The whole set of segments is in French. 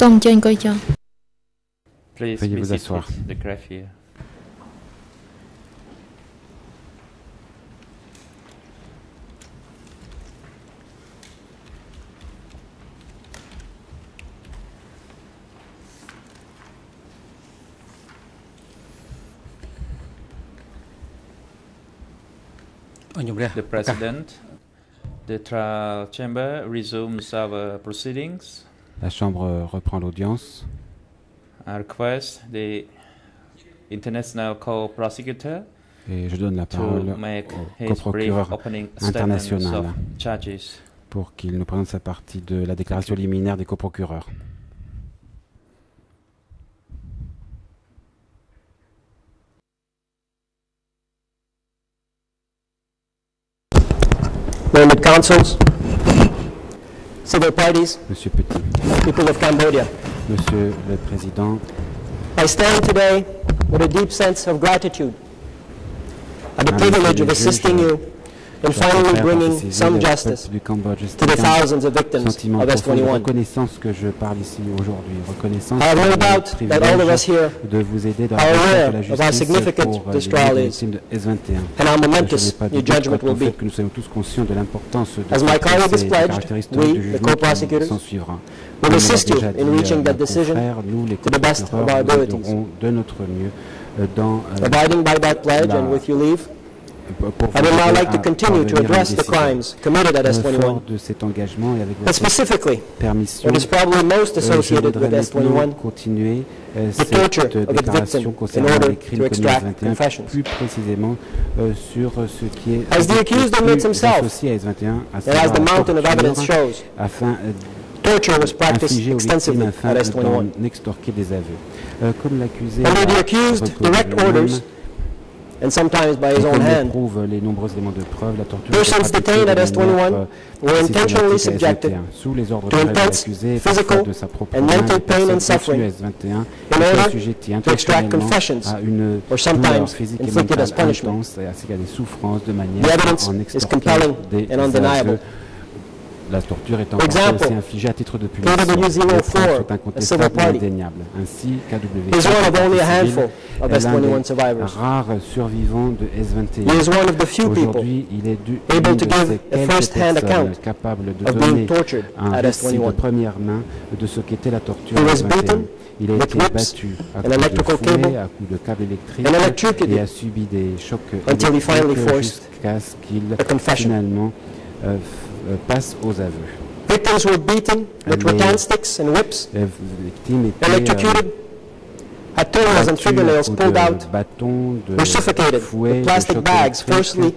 សូមអញ្ជើញអង្គុយចុះ Please Veuillez be vous seated. asseoir. The graph here. The President, the trial chamber resumes our proceedings. La Chambre euh, reprend l'audience. I request the International Co-Prosecutor Et je donne la to parole make au his brief coprocureur opening statements of international charges. pour qu'il nous présente sa partie de la déclaration liminaire des coprocureurs. learned councils, civil parties, Monsieur Petit, people of Cambodia. Monsieur le Président, I stand today with a deep sense of gratitude at the privilege of assisting you chers finally bringing some justice to the thousands of victims of profond de S-21. reconnaissance que je parle ici aujourd'hui. Reconnaissance I have no pour le doubt that all of us here de vous aider dans are la justice significant pour euh, this les trial is victimes de S-21. and how momentous your judgment will be. que nous sommes tous conscients de l'importance de As my colleague has pledged, we, the co-prosecutors, will assist you in reaching euh, that decision to the best of our abilities. de notre mieux euh, dans euh, Abiding by that pledge and with your leave, I would now like to à continue to address the crimes committed at Euh, S-21 Fort de cet engagement et avec and specifically permission, what is probably most euh, associated with maintenant S-21 continuer euh, the torture of déclaration victim in order to extract 21, confessions. plus précisément euh, sur ce qui est As the accused admits himself, associé à S21, à and as the mountain of evidence shows, afin torture was practiced extensively at S-21. d'en extorquer des aveux. Comme l'accusé Under the accused direct orders, and sometimes by his own hand, les de la torture Persons detained at de S21 manière, euh, were intentionally subjected S21, sous les ordres to de intense physical de sa propre and mental pain and suffering détenues à S21 in order to extract confessions or sometimes inflicted as punishment. The evidence is compelling and undeniable. La torture parfois example, aussi infligée à titre de punition. KW04, Les preuves sont incontestables et indéniables. Ainsi, KW4 is one of only a civil, handful of est l'un S21 des rares survivants de He S21. is one of the few people Aujourd'hui, il est du, able to de give a first-hand account capables de donner un récit de S21. première main de ce qu'était la torture He à was S21. beaten Il a été battu à coups de fouet, à coups de câbles électriques and electrocuted et a subi des chocs until he finally électriques forced jusqu'à ce qu'il finalement euh, Eh, passe aux aveux. Victims were beaten with rattan sticks and whips, Les eh, victimes étaient euh, electrocuted, eh, had toenails and fingernails pulled out, bâtons, de were suffocated fouets, with plastic bags firstly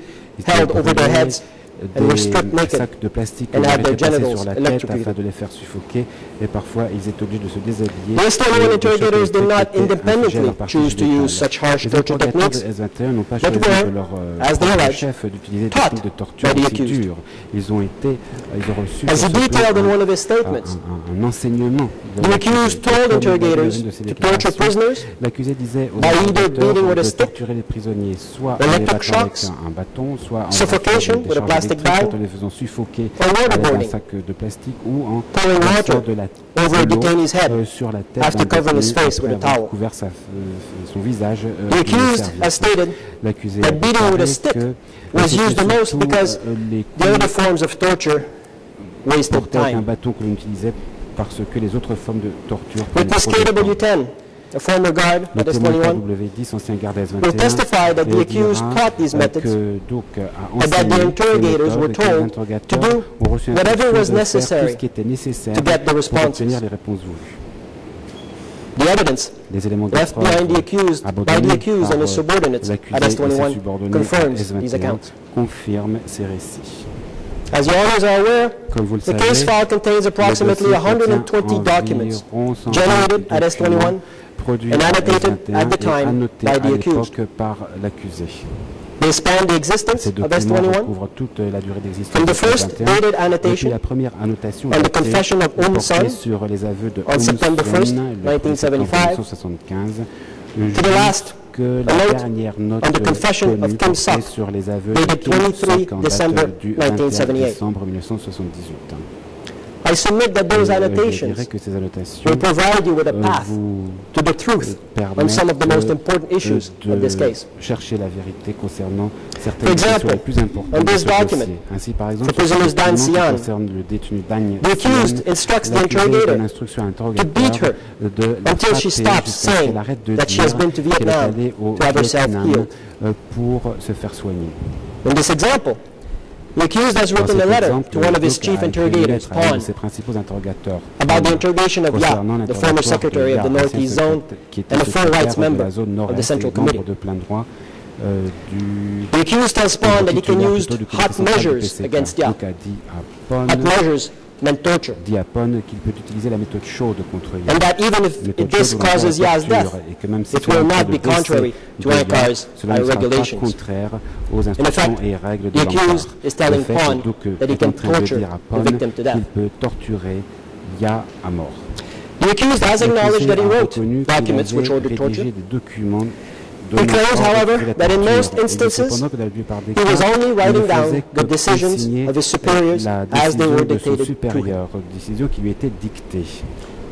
held over their heads des sacs de plastique and had their genitals sur la tête afin de les faire suffoquer et parfois ils étaient obligés de se déshabiller. The S21 Et des chocs interrogators did not independently choose to use such harsh Les torture interrogateurs techniques, de S21 n'ont pas but were, de leur euh, as they alleged, chef d'utiliser des taught techniques de torture by the accused. dures. Ils ont été, euh, ils ont reçu As sur he ce detailed in plan one of his un, statements. un- un enseignement. de The l'accusé. accused told interrogators to torture prisoners L'accusé disait aux interrogateurs de torturer les prisonniers soit en les battant avec un, un bâton, soit en a charges électriques, en les faisant suffoquer or avec un sac de plastique ou en versant de la euh, sur la tête after covering his face with a towel. couvert sa- euh, son visage euh, The d'une accused serviette. has stated L'accusé that a beating déclaré with a stick que was used the most because euh, the other forms of torture wasted un bâton que l'on utilisait parce que les autres formes de torture temps. KW10, a former guard Le at témoin S21, KW10, ancien garde will S21, testify that the euh, accused dira, taught these euh, methods que, donc, a and that enseigné the ces interrogators méthodes were et que les told to interrogateurs do ont reçu whatever instruction was de faire tout necessary ce qui était nécessaire to get the pour responses. obtenir les réponses voulues. The evidence Les éléments de left preuve behind the accused by abandonnés the accused par, and his euh, subordinates l'accusé at et ses S21 subordonnés confirms S21 these accounts. confirment ces récits. As your honors are aware, Comme vous le the savez, case file contains approximately le dossier 120 contient documents environ 120 generated at documents S21 produits and à annotated S21 at the et by à l'époque par l'accusé. They span the existence Ces documents S21 recouvrent toute la durée d'existence from de the first S21 dated depuis annotation la première annotation and the confession of portée sur les aveux de on September San 1st, le 1er septembre 1975, 1975 to the last que la dernière note on the confession of connue portait sur les aveux de Kim 23 Sok en date du 21 1978. décembre 1978. I submit that those annotations dirais que ces annotations will provide you with a path to the truth on some of the most important issues of this case. chercher la vérité concernant certaines questions les plus importantes de ce dossier. Ainsi, par exemple, ce document qui concerne le détenu Dan the accused Sian, l'accusé donne à l'interrogateur de la until frapper she stops jusqu'à ce saying qu'elle arrête de that she has dire been to qu'elle est Vietnam allée au to have herself Vietnam euh, pour se faire soigner. In this example, the accused has Dans written cet a letter exemple, to one of his Cook a chief écrit une interrogators, lettre à un de Pawn, ses principaux interrogateurs about the interrogation of Ya, concernant the former l'interrogatoire secretary de of the Ya, ancien Northeast Zone secrétaire- qui était and a full secrétaire rights de member la zone of the nord-est et Central membre Committee. de plein droit euh, du The accused tells Pawn that he can titulaire use plutôt du comité hot central du measures PCK. against Ya. Donc a dit à Pon, Hot measures torture. Pon qu'il peut utiliser la méthode chaude contre Ya. And that even if this causes torture, death, et que même si it will not be contrary to pas regulations. contraire aux instructions et règles de telling Le fait donc he est en can train de torture dire à the Pon victim to death. qu'il peut torturer Ya à mort. The accused has acknowledged that he wrote qu'il documents which ordered torture. Rédigé des documents He claims, however, that in most Il dit instances, cependant que dans la plupart des he was cas, only il writing down que the decisions consigner of his superiors la as they were décision de son dictated to him. supérieur, décision qui lui était dictée.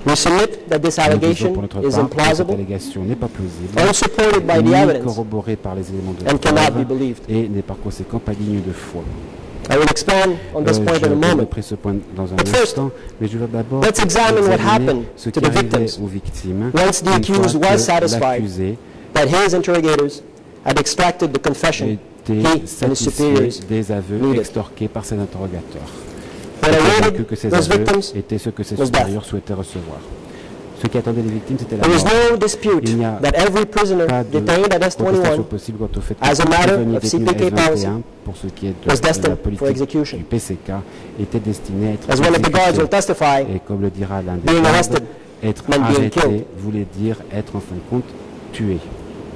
We submit that this Nous allegation is part que cette implausible, allégation n'est pas plausible, unsupported by the ni evidence, corroborée par les éléments de and cannot be preuve, believed. et n'est par conséquent pas digne de foi. I will expand on this Euh, point je in a moment. développerai ce point dans un But first, instant, mais je veux d'abord let's examine what examiner happened ce to qui the arrivait victims aux victimes once the une accused fois was que satisfied l'accusé that his interrogators had extracted the confession he and his superiors des aveux needed. extorqués par ses interrogateurs. Convaincu que those aveux étaient ce que ses supérieurs souhaitaient recevoir. Ce qui attendait les victimes, c'était la mort. Il n'y a that every prisoner Pas de contestation S21 possible quant au fait que tout prisonnier détenu CPK à policy, S21, pour ce qui est de, de la politique du PCK, était destiné à être exécuté. Et comme le dira l'un des gardes, être arrêté voulait dire être en fin de compte tué.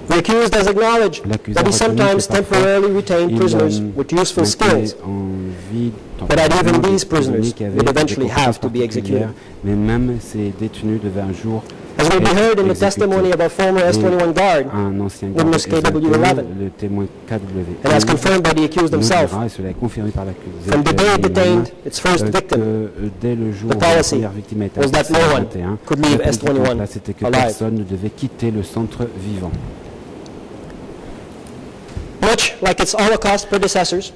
The accused has acknowledged L'accusé that a he reconnu sometimes que parfois, temporarily retained il, prisoners with useful maintenait skills, en vie But that even temporairement these des prisonniers prisoners qui avaient would des eventually compétences have to be executed. particulières, Mais même ces détenus devaient un jour As may be heard in the testimony of our former Et S21 guard, Witness garde KW11, le témoin KW11, and as confirmed by the accused himself, et cela est confirmé par l'accusé from the day it detained its first euh, victim, euh, dès le jour the policy victime was that no one 21, could leave la politique en S21 place, c'était que alive. personne ne devait quitter le centre vivant. Much like its Holocaust predecessors,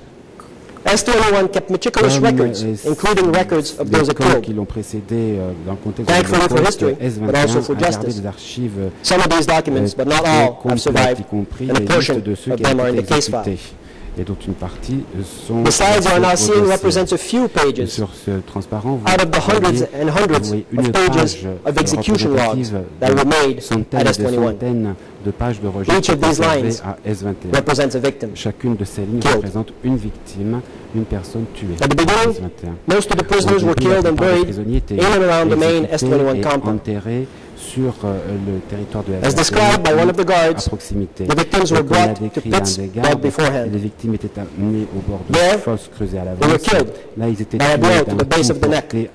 S21 kept meticulous Comme, records, euh, including records of those it camps qui killed. l'ont précédé euh, dans le contexte Thankfully de for l'Holocauste, history, but also for S21 a gardé justice. des archives euh, Some of these documents, but not euh, all, have survived, y compris and a les portion listes de ceux of qui them are ont in été the case file. exécutés, et dont une partie euh, sont you are now seeing represents a few pages Sur ce transparent, out of the hundreds and hundreds of pages of execution logs that were made de at centaines et de S21 centaines de pages de Each of these lines à S21. represents a victim. Chacune de ces lignes Killed. représente une victime, une personne tuée. At the beginning, S21. Most of the prisoners were killed and buried in and around the main exécutés S21 et compound. sur euh, le territoire de As S21 described by one of the à guards, proximité. the victims were brought to pits dug beforehand. les victimes étaient amenées au bord de There, fosses creusées à they were l'avance. killed Là, ils étaient tués d'un coup porté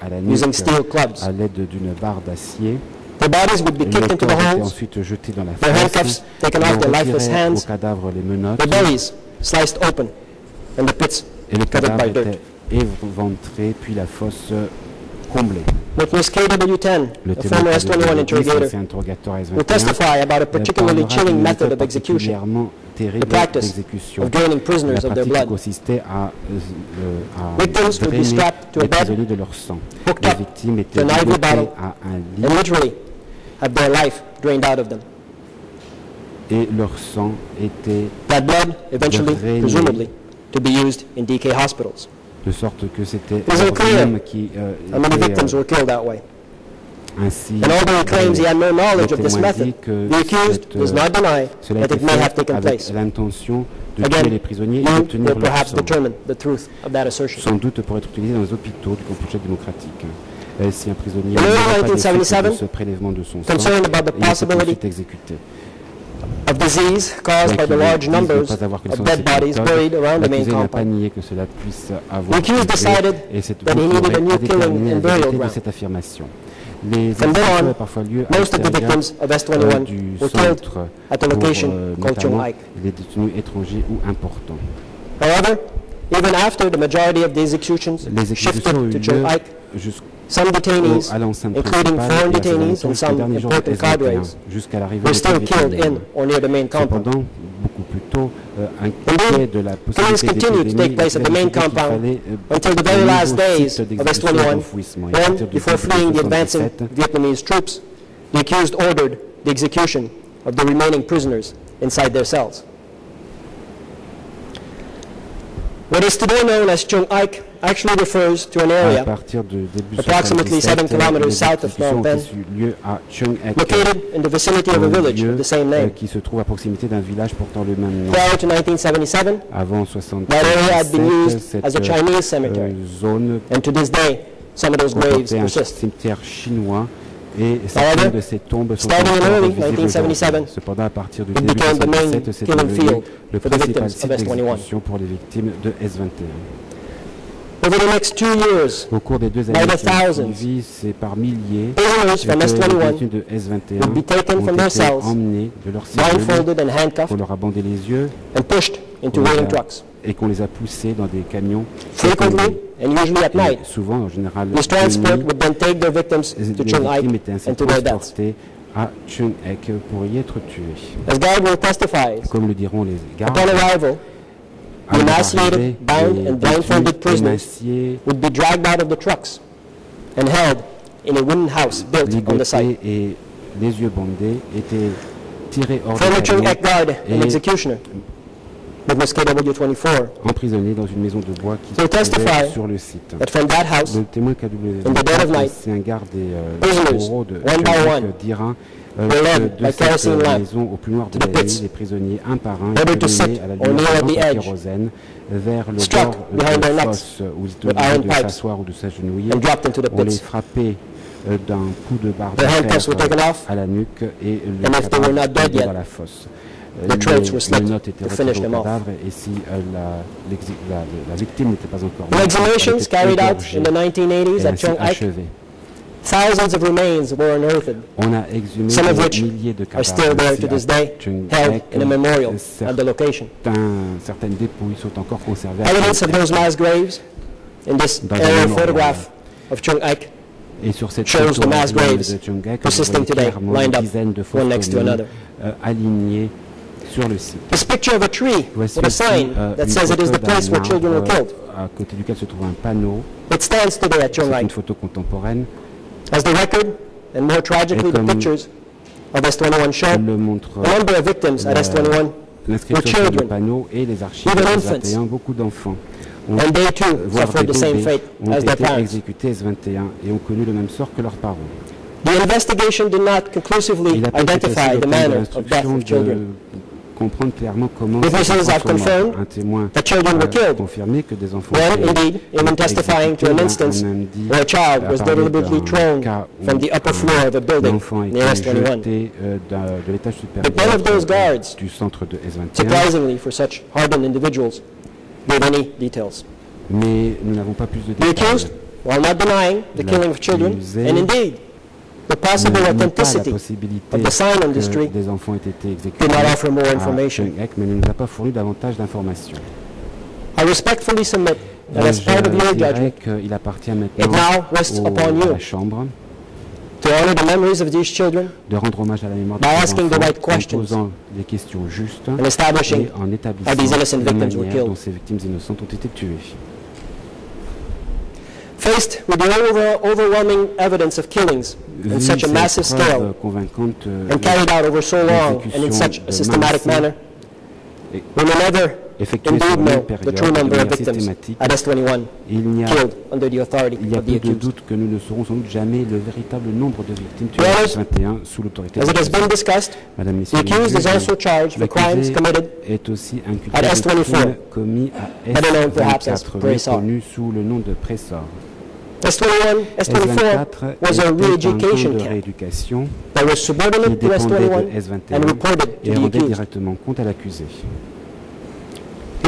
la nuque à l'aide d'une barre d'acier. Their bodies would be kicked into the holes, ensuite jetés dans la their fosse. handcuffs taken off their lifeless aux hands, cadavres les menottes their bellies sliced open, and the pits et covered by dirt. était éventré, puis la fosse Witness KW10, Le a former S21 interrogator, c'est un interrogateur will testify about a particularly chilling method of execution, the practice of draining prisoners of their blood. euh, Victims would be strapped to a bed, prisonniers de leur hooked up to an ivory bottle, and literally have their life drained out of them. et leur sang était That blood eventually, presumably, to be used in DK hospitals. De sorte que c'était âme qui euh, How many était, victims euh, were killed that way? ainsi And although he claims he had no knowledge Le of this method, dit que the accused cette, does not deny cela a that été it may have fait taken avec place. l'intention de tuer les prisonniers et d'obtenir leur sang. sans doute pour être utilisé dans les hôpitaux du Cambodge démocratique. Euh, si un prisonnier n'aurait pas des suites 1977, de ce prélèvement de son sang, il ensuite exécuté. Of disease caused by the large numbers of dead bodies buried around the main compound. nié que cela puisse avoir The accused decided that he needed a new killing and burial ground. Les From then on, parfois lieu à Most of the victims of euh, S21 du were killed at pour, location euh, called les détenus étrangers ou importants. However, even after the majority of the executions shifted to some detainees, à l'enceinte including principale foreign et à ses detainees alentours and jusqu'au some dernier jour de important S21, cadres, jusqu'à l'arrivée were des still killed vietnamiens. in or near the main compound. Cependant, beaucoup plus tôt, euh, inquiet de la possibilité continued to take d'épidémie, place at the main il a décidé qu'il compound fallait, euh, until the un very nouveau last days site of d'exécution et S-21, d'enfouissement. Et à when, partir de before fleeing the advancing 1977, Vietnamese troops, the accused ordered the execution of the remaining prisoners inside their cells. What is today known as Chung Ike actually refers to an area approximately 77, seven kilometers les south of Phnom Penh, located in the vicinity of a village of the same euh, name. qui se trouve à proximité d'un village portant le même nom. Prior to 1977, Avant that area had been 1977, used as a Chinese cemetery, euh, and to this day, some of those graves persist. cimetière chinois et certaines de ces tombes sont visibles 1977, aujourd'hui. Cependant, à partir du début main 1977, c'est devenu le principal site of S-21. d'exécution pour les victimes de S-21. Over the next two years, Au cours des deux années c'est par milliers prisoners que from les S-21 détenus de S-21 would be taken ont from their été cells, emmenés de leur cellule, blindfolded and handcuffed, qu'on leur a bandé les yeux and pushed into on waiting trucks. Et qu'on les a poussés dans des camions. Frequently, and usually at night, souvent, en général, this de transport would then take their victims les to Chung ainsi and to their deaths. à Chung Ek pour y être. As Gardner testifies, Comme le diront les gardes, upon arrival, à leur emaciated, arrivée, bound, les and blindfolded prisoners would be dragged out of the trucks and held in a wooden house built on the site. et les yeux bandés étaient tirés hors guard and et- executioner, witness KW24, emprisonnés dans une maison de bois qui So testify sur le site. that from that house, Le témoin KW, In the dead of night, c'est un garde des euh, bourreaux de one, d'Iran, euh, de cette euh, maison au plus noir de la nuit, les prisonniers un par un menés à la lumière de à edge, kérosène vers le bord de la fosse où ils iron de s'asseoir ou de s'agenouiller. On les frappait euh, d'un coup de barre de fer euh, à la nuque et le cadavre dans la fosse. Euh, the throats were les, slit les notes étaient to retirées finish au them off. cadavre et si euh, la, l'exi- la- la victime n'était pas encore In morte, exhumations elle était carried out égorgée in the 1980s et at ainsi Chung Ike, achevée. thousands of remains were unearthed, On a exhumé Some of des which milliers de are cadavres still there to ici this à day, Chung held Ek. in a memorial Certains- at the location. certaines dépouilles sont encore conservées à Evidence Chung of Ek. those mass graves in this Dans un aerial mémorial. photograph of Chung Ike Et sur cette shows photo the mass aérienne graves de Chung Ek, vous persisting voyez today, clairement lined une up, dizaine de fausses one next to communes, another. euh, alignées sur le site. This picture of a tree Voici with a aussi, sign euh, that says it is the place where children were arbre, killed. à côté duquel se trouve un panneau. It stands today at Chung C'est une photo contemporaine. as the record and more tragically the pictures of S21 show. Le montre The number of victims at la- S21 l'inscription sur le panneau et les archives de infants. 21, beaucoup d'enfants. ont- and they too suffered the same fate as their été parents. exécutés S21 et ont connu le même sort que leurs parents. The investigation did not conclusively identify the manner of death of children. Comprendre clairement comment Un témoin that children were a killed. confirmé que des enfants When, étaient indeed, even testifying to an instance where a child was deliberately thrown from the upper un floor of a building enfant a near S21. euh, d'un- de l'étage supérieur But none of those euh, guards, du centre de S21. surprisingly for such hardened individuals, gave any details. Mais nous n'avons pas plus de The détails. accused, while not denying the killing of children, and indeed the possible authenticity possibilité of the sign industry, des enfants aient été exécutés did not offer more à information. Mais ne nous a pas fourni davantage d'informations. I respectfully submit that as part of your Je dirais judgment, appartient it maintenant now rests upon à you la Chambre to honor the memories of these children de rendre hommage à la mémoire de By asking the right en questions. posant des questions justes and establishing et en établissant how these innocent victims were killed. dont ces victimes innocentes ont été tuées. Faced with the over- overwhelming evidence of killings in such a massive scale euh, and carried out over so long and in such a systematic manner, we may never indeed know the true number of victims at S21 il n'y a, killed under the authority il y a of the peu de accused. doute que nous ne saurons sans doute jamais le véritable nombre de victimes tuées Well, en 21 sous l'autorité As de it has been Jésus. discussed, Madame, the accused is also charged for crimes committed est aussi inculpé at de S24, crimes commis à better known perhaps as S24, mieux Pressor. connu sous le nom de Pressor. S21, S24 S24 was a re-education camp rééducation that was subordinate to dépendait S21 de and S21 reported et to the accused. directement compte à l'accusé.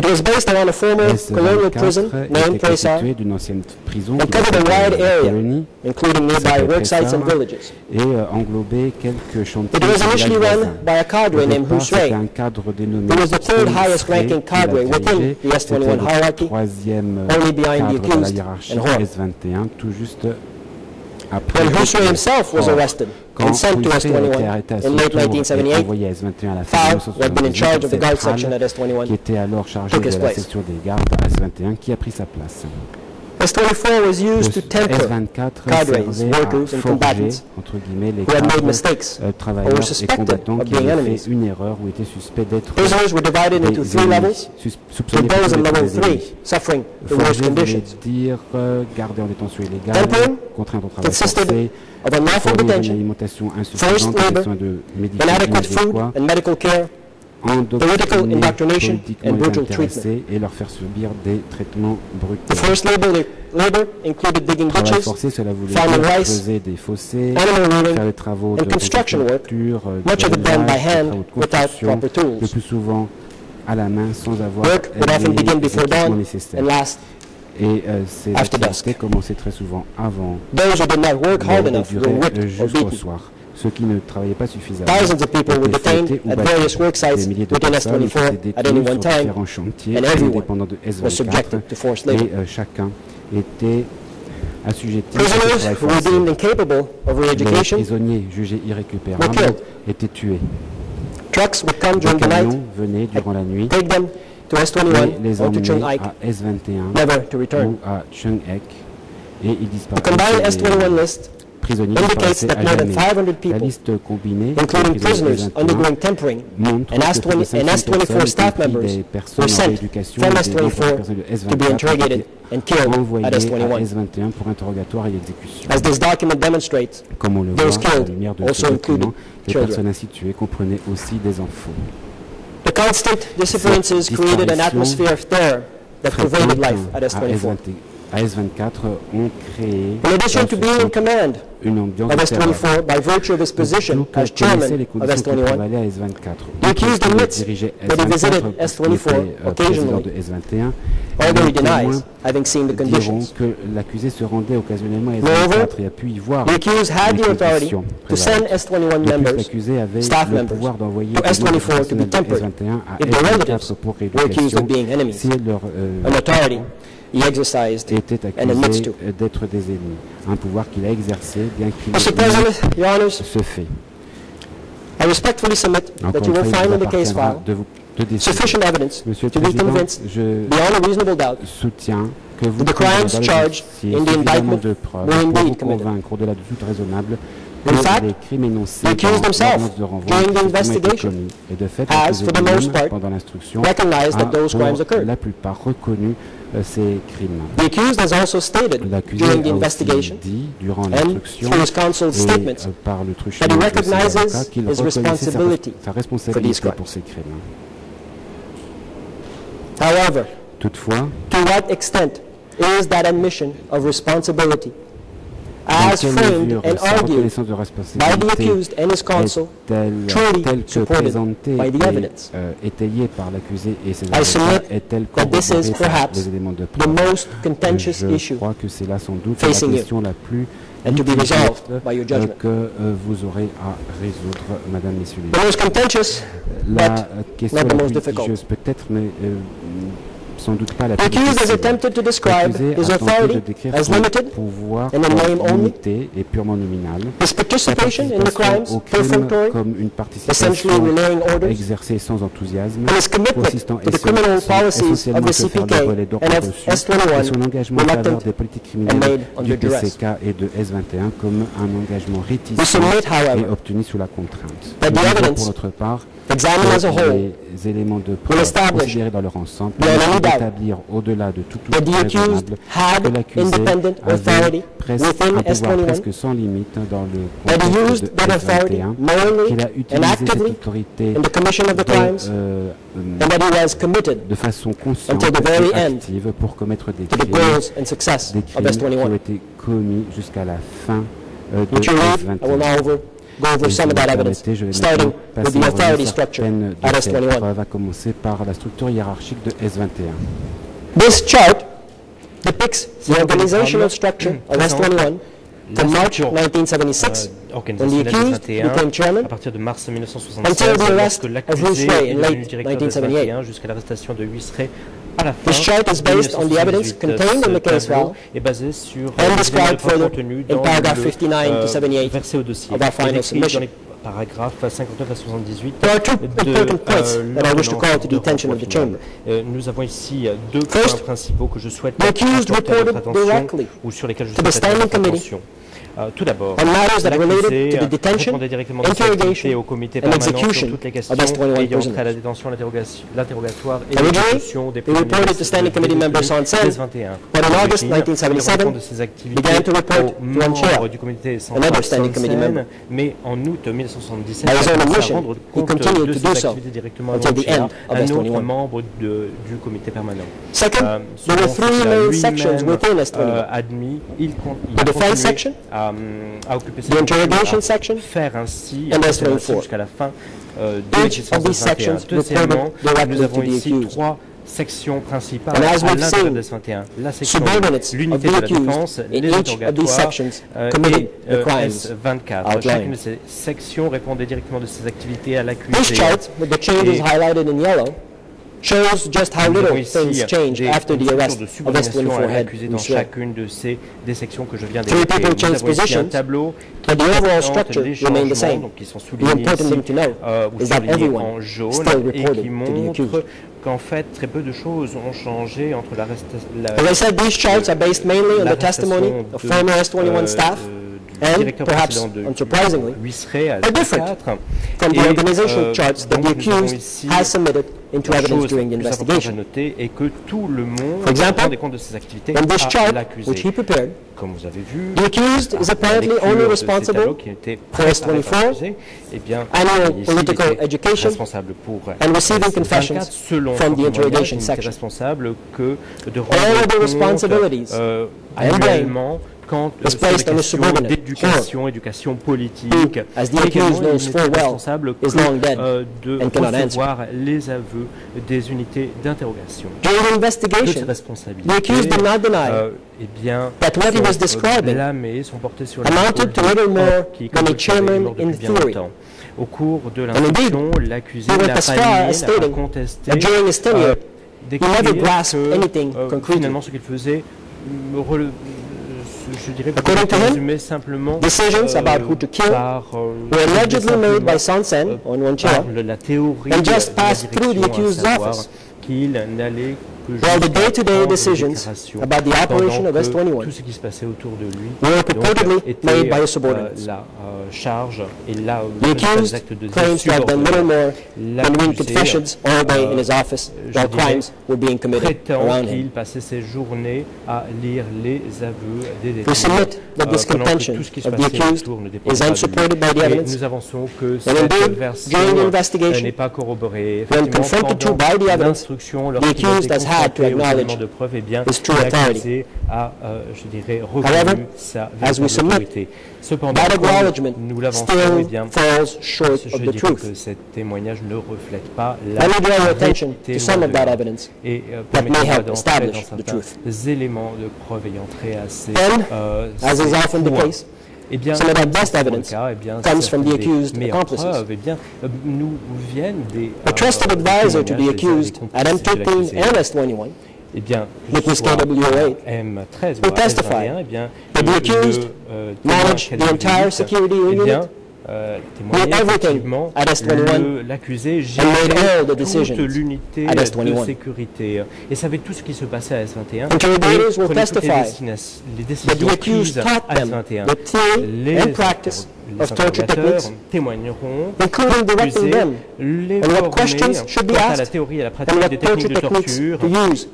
It was based around a former colonial prison S24 named prison and covered a wide area. including nearby s'appelait work sites and villages. et euh, englobait quelques chantiers It was initially run by a cadre named départ, Hu c'était Shui, un cadre dénommé who was the third highest ranking cadre within the S21 C'était le hierarchy, troisième only behind the cadre de la accused hiérarchie and Horn. S21, tout juste Après, when Hussein himself was arrested and sent to Hussein a été S21 arrêté à in late tour et 1978, envoyé à S21 à la fin Fowle, de who had been in charge of the guard section at S21, qui était alors chargé took de his la place. section des gardes à S21, qui a pris sa place. S24 was used to temper S24 cadres, workers and combatants entre guillemets, les who had made mistakes euh, or were suspected of being enemies. une erreur ou étaient suspects d'être Prisoners were divided into three levels, with those in level d'être des 3 ennemis. suffering the worst conditions, dire euh, garder en détention illégale, contrainte au travail forcé, of unlawful detention, alimentation forced labor, inadequate food and medical care, political endoctriner indoctrination and brutal intéressés et leur faire subir des traitements The brutaux. forced labor, labor included digging ditches, forcé, cela voulait farming dire creuser des fossés, animal rearing, faire des travaux and de construction work, agriculture, euh, much of it done by hand without proper tools. le plus souvent à la main sans avoir Work would often begin before dawn and last. Et euh, ces after activités dusk. commençaient très souvent avant Those who did not work hard enough were whipped or beaten. soir. Ceux qui ne travaillaient pas suffisamment Thousands of people were detained at various work sites Des milliers de within personnes S24 étaient at any one time différents chantiers and everyone indépendants de was S24 subjected to forced et euh, chacun était Prisoners who were deemed incapable of Les re-education, prisonniers jugés irrécupérables étaient tués. trucks would come during the night, camions venaient durant la nuit take them to et S21 les or to Chung à S21 never to return. ou à Chung-Ek et ils The combined disparaissaient. S21 list prisonniers indicates that more than 500 people, including prisoners undergoing tempering, and S24 staff members, were sent from S24 to be interrogated and killed at S21. As this document demonstrates, those killed also included children. The constant disappearances created an atmosphere of terror that pervaded life at S24. S20 à S24 ont créé In addition to being in command une ambiance of de terreur. S24 by virtue of his position as chairman les of conditions qui S21, prévalaient à S24. The Donc, accused dirigeait that he visited S24, parce qu'il S24 était, euh, président occasionally, de S21. although he denies having seen the conditions. que l'accusé se rendait occasionnellement à Moreover, S24 et a pu y voir The les the conditions to send prévalantes. S21 De plus, members l'accusé avait staff le members pouvoir d'envoyer to des membres S24 to be tempered S21 à if their relatives S24 pour rééducation si leur euh, était accusé d'être des ennemis. Un pouvoir qu'il a exercé, bien qu'il ce fait. I respectfully submit that you will find vous in the case file sufficient evidence Monsieur le to be Président, convinced je beyond a reasonable doubt soutiens que vous the crimes charged in the suffisamment indictment de preuves were indeed committed. au-delà de toute raisonnable que In fact, les crimes énoncés accused himself, during the investigation. Et de fait, has, for the most part, pendant l'instruction, recognized that those crimes occurred. la plupart reconnu ces crimes. The accused has also stated L'accusé during the a aussi investigation dit durant and l'instruction through his counsel's et statements euh, par le that he truchement de ses recognizes avocats qu'il his reconnaissait sa, responsabilité crimes. pour ces crimes. However, Toutefois, to what extent is that admission of responsibility as mesure and argued by the accused and his counsel truly telle que supported by the evidence? euh, étayée par l'accusé et ses I submit that this is perhaps the most contentious Je issue crois que c'est là sans doute la facing you question la plus and to be resolved by your euh, judgment. que euh, vous aurez à résoudre, Madame, Messieurs The most contentious, La but question not the la most plus peut-être, mais sans doute pas la The accused has attempted to describe his authority décrire as limited, in comme name only. limité et purement nominal. his participation in the crimes perfunctory, comme une participation essentially relaying orders, exercée sans enthousiasme, and his commitment consistant to the criminal policies of the CPK and reçus, et son S21 engagement en faveur des politiques criminelles du. PCK et de S21 comme un engagement réticent et obtenu sous la contrainte. the Nous pour notre part examined as a whole les éléments de preuve considérés dans leur ensemble d'établir au-delà de tout that doute raisonnable que l'accusé avait presque, within un pouvoir S21, presque sans limite dans le contexte de that authority S21, knowingly qu'il a utilisé cette autorité de, crimes, euh, committed de façon consciente et active pour commettre des crimes, des crimes qui ont S21. été commis jusqu'à la fin euh, de Would you read? I will S21. Go over some of vous that evidence, permettez, je vais starting with the authority structure at de ces S21. preuves, à commencer par la structure hiérarchique de S21. This chart depicts the organizational structure of S21 from March structure, 1976, euh, when the accused 21 became à chairman, partir de mars Until 1976 the arrest of est in late directeur de 1978. S21 jusqu'à l'arrestation de fin This chart is based on the evidence 1978, contained in the case est basé sur and les described further in dans paragraph le, 59 to euh, 78 versé au dossier. of our final submission. dans les paragraphes 59 à 78 There are two de important points euh, that I wish to call to the attention of the chamber. Euh, Nous avons ici euh, deux points principaux que je souhaite the accused apporter à votre reported attention directly ou sur lesquels je to the souhaite attirer votre attention. Euh, tout d'abord, on matters that related l'accusé to the detention, répondait directement de au comité permanent sur toutes les questions S21 ayant trait à la détention, l'interrogatoire et l'exécution des prisonniers dès 21. but in August Origine, 1977, il répond de ses activités aux membres du comité central member. mais en août 1977, By his il à rendre compte de ses activités directement à un autre S21. membre de- du comité permanent. Second, Euh, there were three main sections within euh, S21. admis, il, con- il À, à occuper cette interrogation section, faire ainsi, and à S24. faire ainsi jusqu'à la fin euh, de S21. Deuxièmement, nous avons ici trois sections principales à l'intérieur seen, de S21. La section l'unité de la défense, les interrogatoires sections euh, et euh, crimes S24. outlined. Chacune de ces sections répondait directement de ses activités à l'accusé. Shows just how little things changed des after the arrest de of subordination à S24 head dans chacune de ces des sections que je viens Three d'évoquer. people Nous changed avons ici un positions, tableau qui but the overall structure remained the same. donc qui sont The important thing to know euh, is that everyone still reported qui to the accused. qu'en fait très peu de choses ont changé entre l'arrestation As I said, these charts are based mainly on the testimony of former S21 staff and perhaps unsurprisingly, are different from the organizational charts that the accused has submitted into evidence during the investigation. For example, in this chart, which he prepared, the accused is apparently only responsible for S24, annual political education, and receiving confessions from the interrogation section. All the responsibilities and blame quand euh, sur les questions d'éducation, éducation politique, the et également, il well, responsable que, euh, de recevoir les aveux des unités d'interrogation. Toutes ces responsabilités, euh, eh bien, that what he was sont, euh, describing blâmés, sont portés sur Hope, qui, comme bien theory. longtemps. Au cours de l'instruction, l'accusé n'a as pas nié, n'a pas contesté, that during his tenure, euh, grasped que, anything euh, finalement ce qu'il faisait euh, je dirais According to him, simplement decisions euh, about who to kill par, euh, were allegedly made by simplement, Son Sen euh, on théorie and just passed through the accused's office. qu'il n'allait que While the jusqu'à day-to-day prendre des decisions déclarations about the operation pendant of que S21 tout ce qui se passait autour de lui were donc, purportedly était, made by euh, his subordinates. la euh, charge et là The accused actes de claims to have done little more than read L'accusé, confessions all day in his office euh, je while dirais, crimes were being committed prétend around qu'il him. passait ses journées à lire les aveux des We détenus. submit that this euh, pendant que contention tout ce qui se of the passait accused autour ne dépendait is pas de lui. unsupported by the Et evidence. nous avançons que And cette indeed, version during the euh, investigation, n'est pas corroborée. when Effectivement, confronted to pendant by the evidence, l'instruction, the lorsqu'il a accused été has had to acknowledge de preuve, eh bien, his true authority. a, euh, je dirais, However, sa as we submit. Cependant, That acknowledgement nous l'avançons, eh still bien, falls short je of the dirais truth. que ce témoignage ne reflète pas la Let me draw your attention to some of that evidence. et euh, that may help establish the truth. éléments de preuve ayant trait And, euh, as is often the case, Eh bien, some of our best pour le evidence. cas, eh bien, comes from the certaines des accused meilleures accomplices. preuves, eh bien, euh, nous viennent des A trusted euh, advisor to the témoignages des- accused des at complices de M13 l'accusé. and S21 Eh bien, que ce Witness soit KW8 à M13 who ou à testified S21, eh bien, that the le- accused le, euh, témoin managed the KW8, entire security eh unit, bien, euh, everything effectivement at S21 le- l'accusé gérait toute l'unité de S21. sécurité et savait tout ce qui se passait à S21 Interrogators et prenait toutes les, décisions prises à them S21. the theory Les, les of torture interrogateurs témoigneront accusés, les be quant à la théorie et à la and pratique des techniques de torture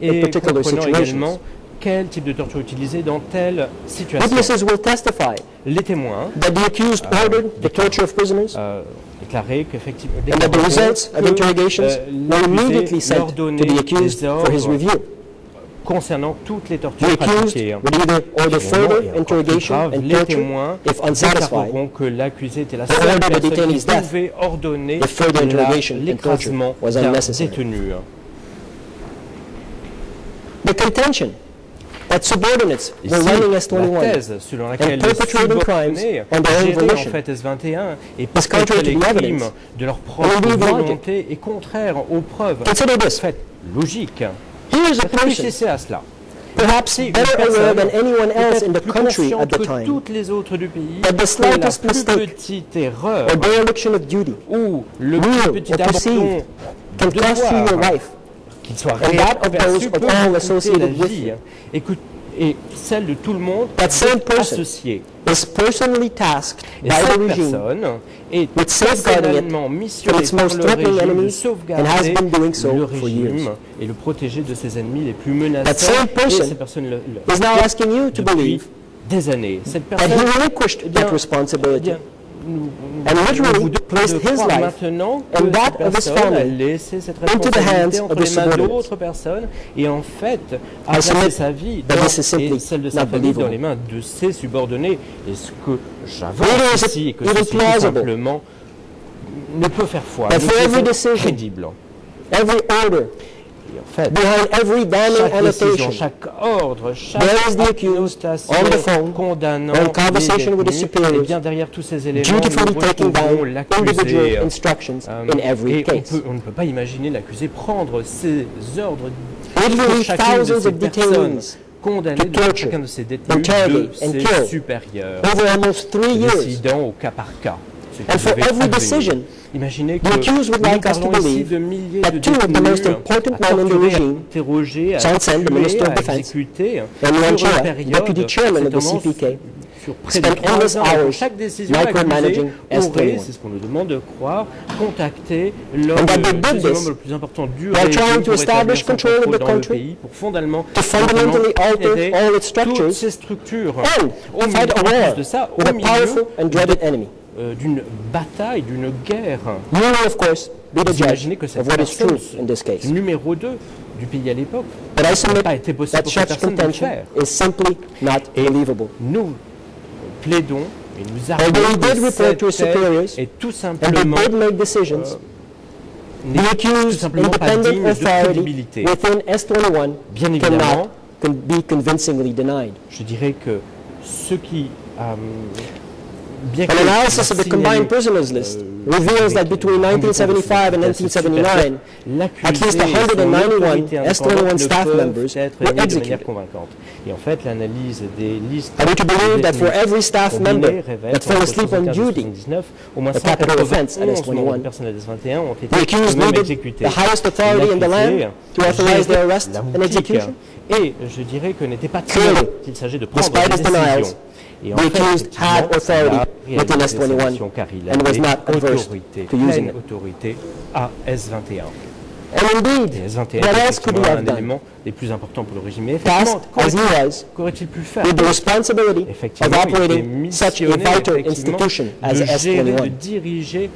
et particular comprenant également quel type de torture utiliser dans telle situation. Witnesses will testify Les témoins that the accused ordered the torture of prisoners euh, déclaré qu'effectivement and that the results of interrogations euh, were immediately leur sent to donnait the accused des for his review. concernant toutes les tortures pratiquées. and les torture témoins déclareront que l'accusé était la seule personne qui pouvait ordonner l'écrasement d'un détenu. The contention that subordinates. Ici, were running la S21 thèse selon laquelle les perpetrating crimes on their own en volition fait S21 et contrary perpétraient to les the crimes evidence. de leur propre and volonté et contraire aux preuves. Consider en this. fait logique. Here's a person, Réfléchissez à cela. perhaps better aware than anyone else in the country at the time toutes les autres du pays But the la slightest mistake erreur or dereliction of duty. Ou le plus petit abandon can cost you your life. Qu'il soit And réel that of perçu those peut of all coûter associated la with vie you. hein. et, celle de tout le monde is personally tasked Et by the regime personne est with safeguarding it personnellement missionnée its par most le régime de enemies and has sauvegarder been doing so le for régime years. et le protéger de ses ennemis les plus menaçants. et le, le- is now asking you to believe des années. Cette that he relinquished bien, that responsibility bien, nous, And literally placed his life and that of his family into the hands of his subordinates. et en fait I submit sa vie that this is simply et celle de sa not famille dans believable. les mains de ses subordonnés. Et ce que j'avance is it ici et que plausible simplement ne peut faire foi, ne peut every être decision, crédible. every order, en fait, behind every damning chaque décision, chaque ordre, chaque There is the accused annotation on the phone, condamnant or in conversation with his détenus, superiors, et bien derrière tous ces éléments, dutifully nous taking retrouvons down l'accusé. individual instructions Euh, in every et on, case. peut- on ne peut pas imaginer l'accusé prendre ses ordres pour chacune de ces personnes to de chacun de ces détenus de ses supérieurs, over almost three years. décidant au cas par cas. Ce qui And for devait every advenir. decision, Imaginez the que accused would nous like us to parlons ici believe de milliers that de two of the détenus most important à men in the torturer, à regime, interroger, à Son Sen, the tuer, Minister of à Defense, exécuter and sur Yuan une Chua, période Deputy Chairman of the s'étendant CPK, sur près de spent trois endless ans. hours Chaque décision micromanaging accusée aurait, S21. c'est ce qu'on nous demande de croire, contacté l'homme And that they le did deuxième this homme le plus important du while régime trying to pour establish établir son control of contrôle the dans le country, pays pour fondamentalement to fundamentally alter altérer all its toutes structures, ces structures. and Au to milieu, fight a en war plus de ça, with au a powerful milieu and dreaded enemy. Euh, d'une bataille, d'une guerre. You will, of course, be the judge que cette of what is true personne, in this case. numéro 2 du pays à l'époque, n'a pas été possible pour cette personne de faire. is simply not Et believable. nous plaidons et nous his cette superiors, est tout And they simplement did make decisions. n'est The tout accused simplement pas independent digne de authority crédibilité. within S21 Bien évidemment, cannot be convincingly denied. je dirais que ce qui, euh, An analysis of the signalé, combined prisoners list euh, reveals that avec between un 1975 and niveau de sécurité 1979, l'accusé at least et son 191 autorité indépendante S21 ne staff peuvent members être were émis de executed. manière convaincante. Et en fait, l'analyse des listes Are we to believe that for détenus every staff combinés member révèle that fell qu'entre asleep on 75 et duty, 79, au moins a capital 191 offense at S21. membres du personnel des 21 ont été the accused eux-mêmes needed exécutés. the highest authority in the land L'accusé to authorize their gérait arrest la and boutique. execution? Et je dirais que n'était pas Clearly, clair qu'il s'agit de prendre despite des his denials, décisions. Et the accused had authority within réalisé S21 ses actions car il and was not autorité, to using it. à S21. And Et indeed, S21 what else could he have done? élément des plus importants pour le régime. Effectivement, qu'aurait-il pu faire with the responsibility of operating such a vital institution as de gérer, de S21. diriger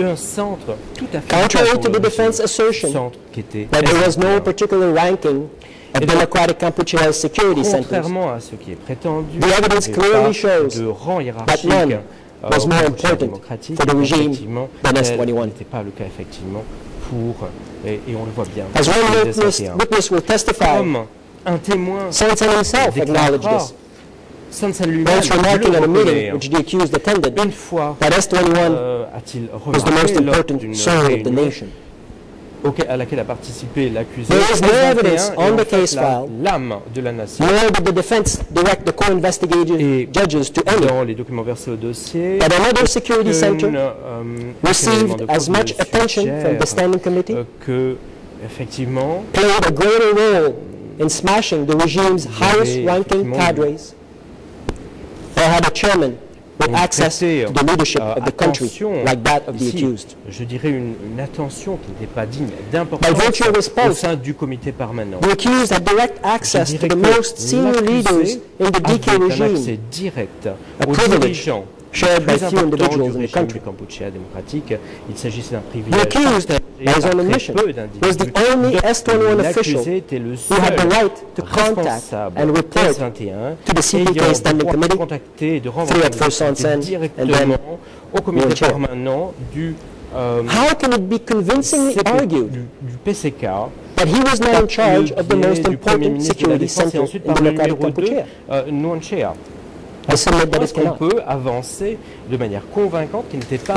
un centre tout à fait Contrary to the defense assertion centre qui était that there was no S21. particular ranking Et donc, Democratic Kampuchea's security centers. Contrairement à ce qui est prétendu, The evidence clearly shows de rang hiérarchique euh, was more important for the regime than tel S21. n'était pas le cas effectivement pour, et, et on le voit bien, As one witness, S21. witness will testify, Comme un témoin Son Sen himself acknowledged this, Sun Sen lui-même le reconnaît. meeting which the accused attended Une fois that S21 euh, a-t-il was the most remarqué lors important d'une soul of the réunion nation. Auquel- à laquelle a participé l'accusé. There is no S21 evidence est on en the fait case la- file. L'âme de la nation. Nor did the defense direct the co-investigating Et judges to any Dans les documents versés au dossier, that another security center euh, qu'un received as much attention from the standing committee, euh, que effectivement played a greater role in smashing the regime's highest ranking cadres, or had a chairman with access to the leadership euh, of the country attention like that of the ici, accused. Je dirais une, une attention qui n'était pas digne d'importance au sein du comité permanent. The accused had direct access to the most senior leaders in the DK un accès direct aux dirigeants shared by few individuals du in the country. Il s'agissait d'un privilège The accused, own très admission, was the only Donc, S21 official who had the right to contact and report S21 to the CPK Standing Committee through at first and then au comité permanent du, euh, How can it be convincingly argued du, du PCK that he was not in charge of the most important security center in par le democratic numéro 2, Kampuchea? Est-ce qu'on peut avancer de manière convaincante qu'il n'était pas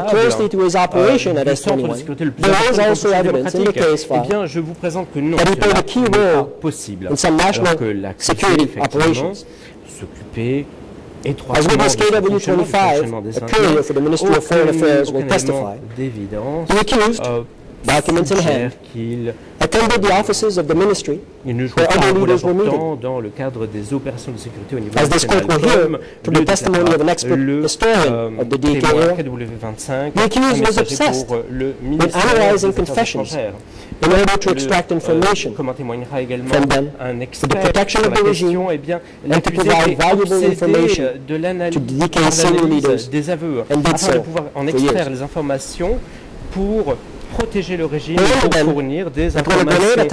operation euh, du centre de S21, sécurité le plus important démocratique, eh bien, je vous présente que non, key n'est pas possible. Alors que l'accusé, security effectivement, étroitement du fonctionnement, du KW25, fonctionnement des a courier for the Ministry of Foreign Aucun- Affairs will aucun testify. élément d'évidence documents in hand, attended the offices of the ministry il ne pas un rôle important dans le cadre des opérations de sécurité au niveau As national, comme from le the testimony of an expert le, historian euh, of the DK témoin era, KW25, the accused was obsessed pour le with analyzing confessions. in order to extract euh, information comme en témoignera également from them un the expert protection sur of la the regime eh bien, to l'accusé provide valuable information de l'analyse to the DK par senior l'analyse leaders des aveux, and did afin de so pouvoir en for extraire les informations pour protéger le régime pour fournir des informations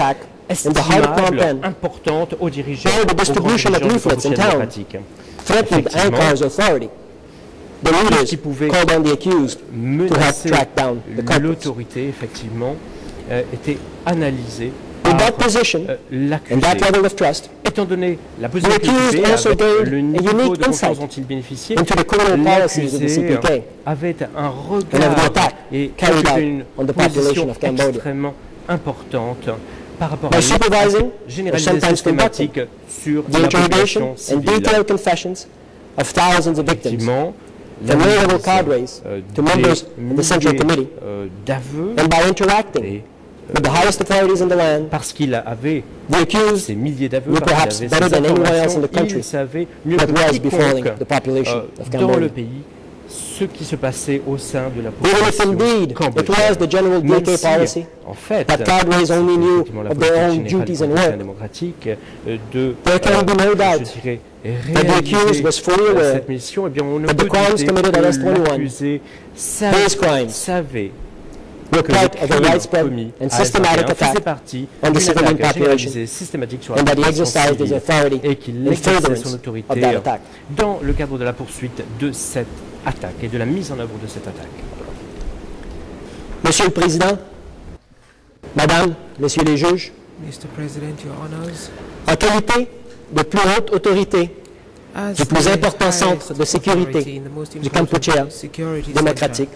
estimables, importantes aux dirigeants, aux grands the leaders qui pouvait called on the accused menacer track down the culprits. l'autorité, effectivement, euh, était analysée With par that position and l'accusé. that level of trust Étant donné la position The accused also avec gained le a niveau unique de confiance insight dont il bénéficiait, into the criminal policies of the l'accusé CPK avait un regard et carried out une on the population position of Cambodia. extrêmement importante par rapport By à supervising or sometimes systématique sur the la interrogation population and civile. detailed confessions of thousands of victims, from low-level cadres to members of the Central Committee, euh, and by interacting the highest authorities in the land, parce qu'il avait the accused ces milliers d'aveux, perhaps better than anyone else in the country il savait mieux que was befalling quiconque the population euh, of dans le pays ce qui se passait au sein de la population indeed it was the general DK policy en fait, that cadres only knew of their own duties du and work, démocratique euh, de, There can be no doubt that the accused was fully euh, aware cette mission, eh bien, on ne that the peut crimes committed at que S21, l'accusé savait, these crimes, savait were part of a widespread and à systematic S21 faisaient attack partie on the civilian attaque population and that he population exercised his authority et qu'il in furtherance son of autorité that attack. dans le cadre de la poursuite de cette attaque et de la mise en œuvre de cette attaque. Monsieur le Président, Madame, Messieurs les juges, Mr. President, Your Honors, en qualité de plus haute autorité Du plus the important highest centre de sécurité authority in the most du Kampuchea security démocratique,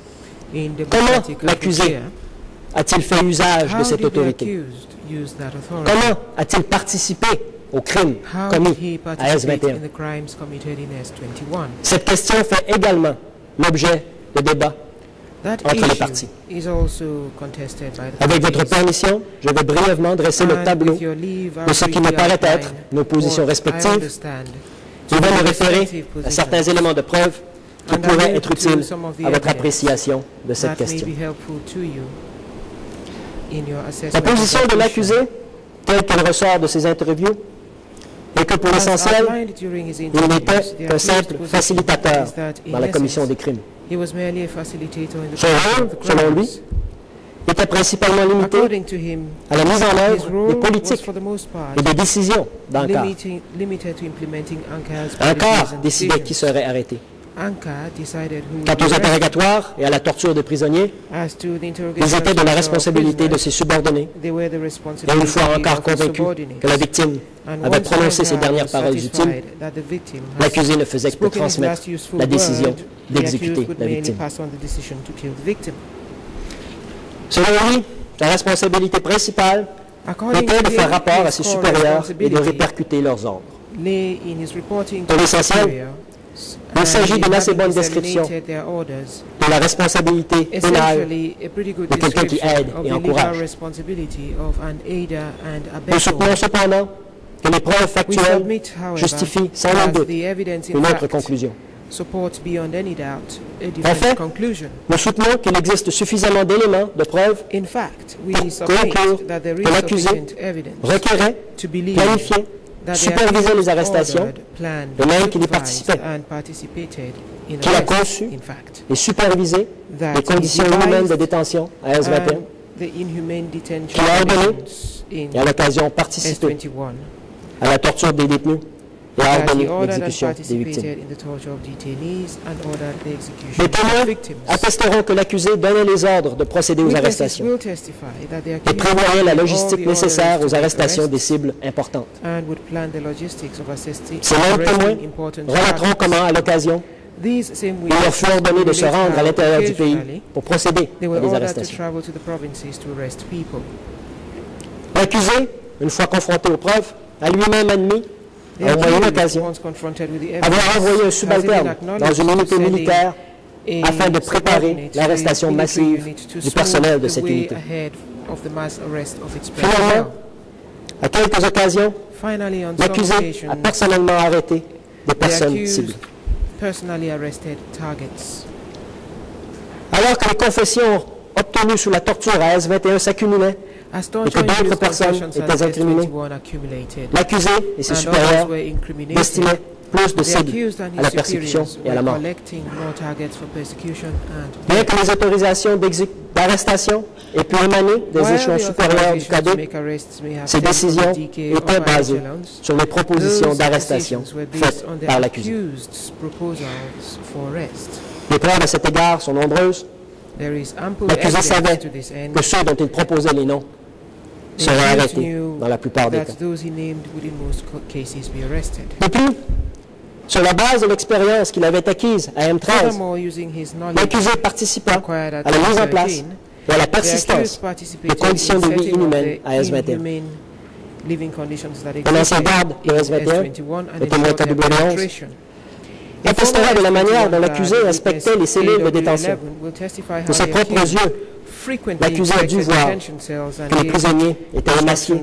comment l'accusé Kampuchea, a-t-il fait usage de cette autorité? Comment a-t-il participé aux crimes commis à participate S21? in the crimes committed in S21? Cette question fait également l'objet de débats. Entre les parties. Avec votre permission, je vais brièvement dresser le tableau de ce qui me paraît être nos positions respectives. Je vais me référer à certains éléments de preuve qui will être the à votre appréciation de cette question. La position de l'accusé, telle qu'elle ressort de ses interviews, est que pour l'essentiel, il n'était qu'un simple facilitateur dans la commission des crimes. Son rôle, selon lui, était principalement limité à la mise en œuvre des politiques et des décisions d'Ankara. Ankara décidait qui serait arrêté. Quant aux interrogatoires et à la torture des prisonniers, ils étaient de la responsabilité de ses subordonnés. Et une fois encore convaincu que la victime avait prononcé ses Ankara dernières paroles utiles, l'accusé ne faisait que transmettre la décision d'exécuter la victime. Selon lui, sa responsabilité principale était de faire rapport à ses supérieurs et de répercuter leurs ordres. Pour l'essentiel, il s'agit d'une assez bonne description de la responsabilité pénale de quelqu'un qui aide et encourage. Nous soutenons cependant que les preuves factuelles justifient sans nul doute une autre conclusion. En fait. Nous soutenons qu'il existe suffisamment d'éléments de preuve Pour conclure that there que is l'accusé requérait, to supervisait les arrestations de même qu'il y participait. Qu'il a conçu et supervisé les conditions inhumaines de détention à S21 and the inhumane detention Qu'il a ordonné et à l'occasion participé S21 à la torture des détenus that participated in the torture of detainees and ordered the execution Les témoins attesteront que l'accusé donnait les ordres de procéder aux arrestations that et prévoyait la logistique nécessaire aux arrestations des cibles importantes. Ces mêmes témoins relateront comment, à l'occasion, il leur fut ordonné de se rendre à l'intérieur du pays pour procéder They à were des ordered to arrestations. travel to the provinces to arrest people. L'accusé, une fois confronté aux preuves, a lui-même admis, The à une moyenne accused, occasion, once confronted with the avoir envoyé un subalterne dans une unité militaire afin de préparer l'arrestation massive du personnel de cette unité. Finalement, à quelques occasions, l'accusé a personnellement arrêté des personnes ciblées. Alors que les confessions obtenues sous la torture à S-21 s'accumulaient, As que d'autres personnes étaient incriminées, S21 accumulated, l'accusé et ses supérieurs destinaient plus de cibles à la persécution et à la mort. Bien que les autorisations d'arrestation aient pu émaner des échelons supérieurs du cadet, ces décisions étaient basées sur les propositions d'arrestation faites par l'accusé. Les preuves à cet égard sont nombreuses. L'accusé savait que ceux dont il proposait les noms Accused arrêtés dans la plupart des cas. De plus, sur la base de l'expérience qu'il avait acquise à M13, Furthermore, using his knowledge l'accusé participa à la mise en place 13, et à la persistance accused participated de conditions de vie inhumaines à S21. inhumane living conditions that Un ancien existed garde de in S21, S21 and le témoin ensured their KW11, penetration. A attestera former de la manière dont S21 l'accusé inspectait witness les cellules de KW11 détention. De ses propres yeux, l'accusé a dû voir que les prisonniers étaient émaciés,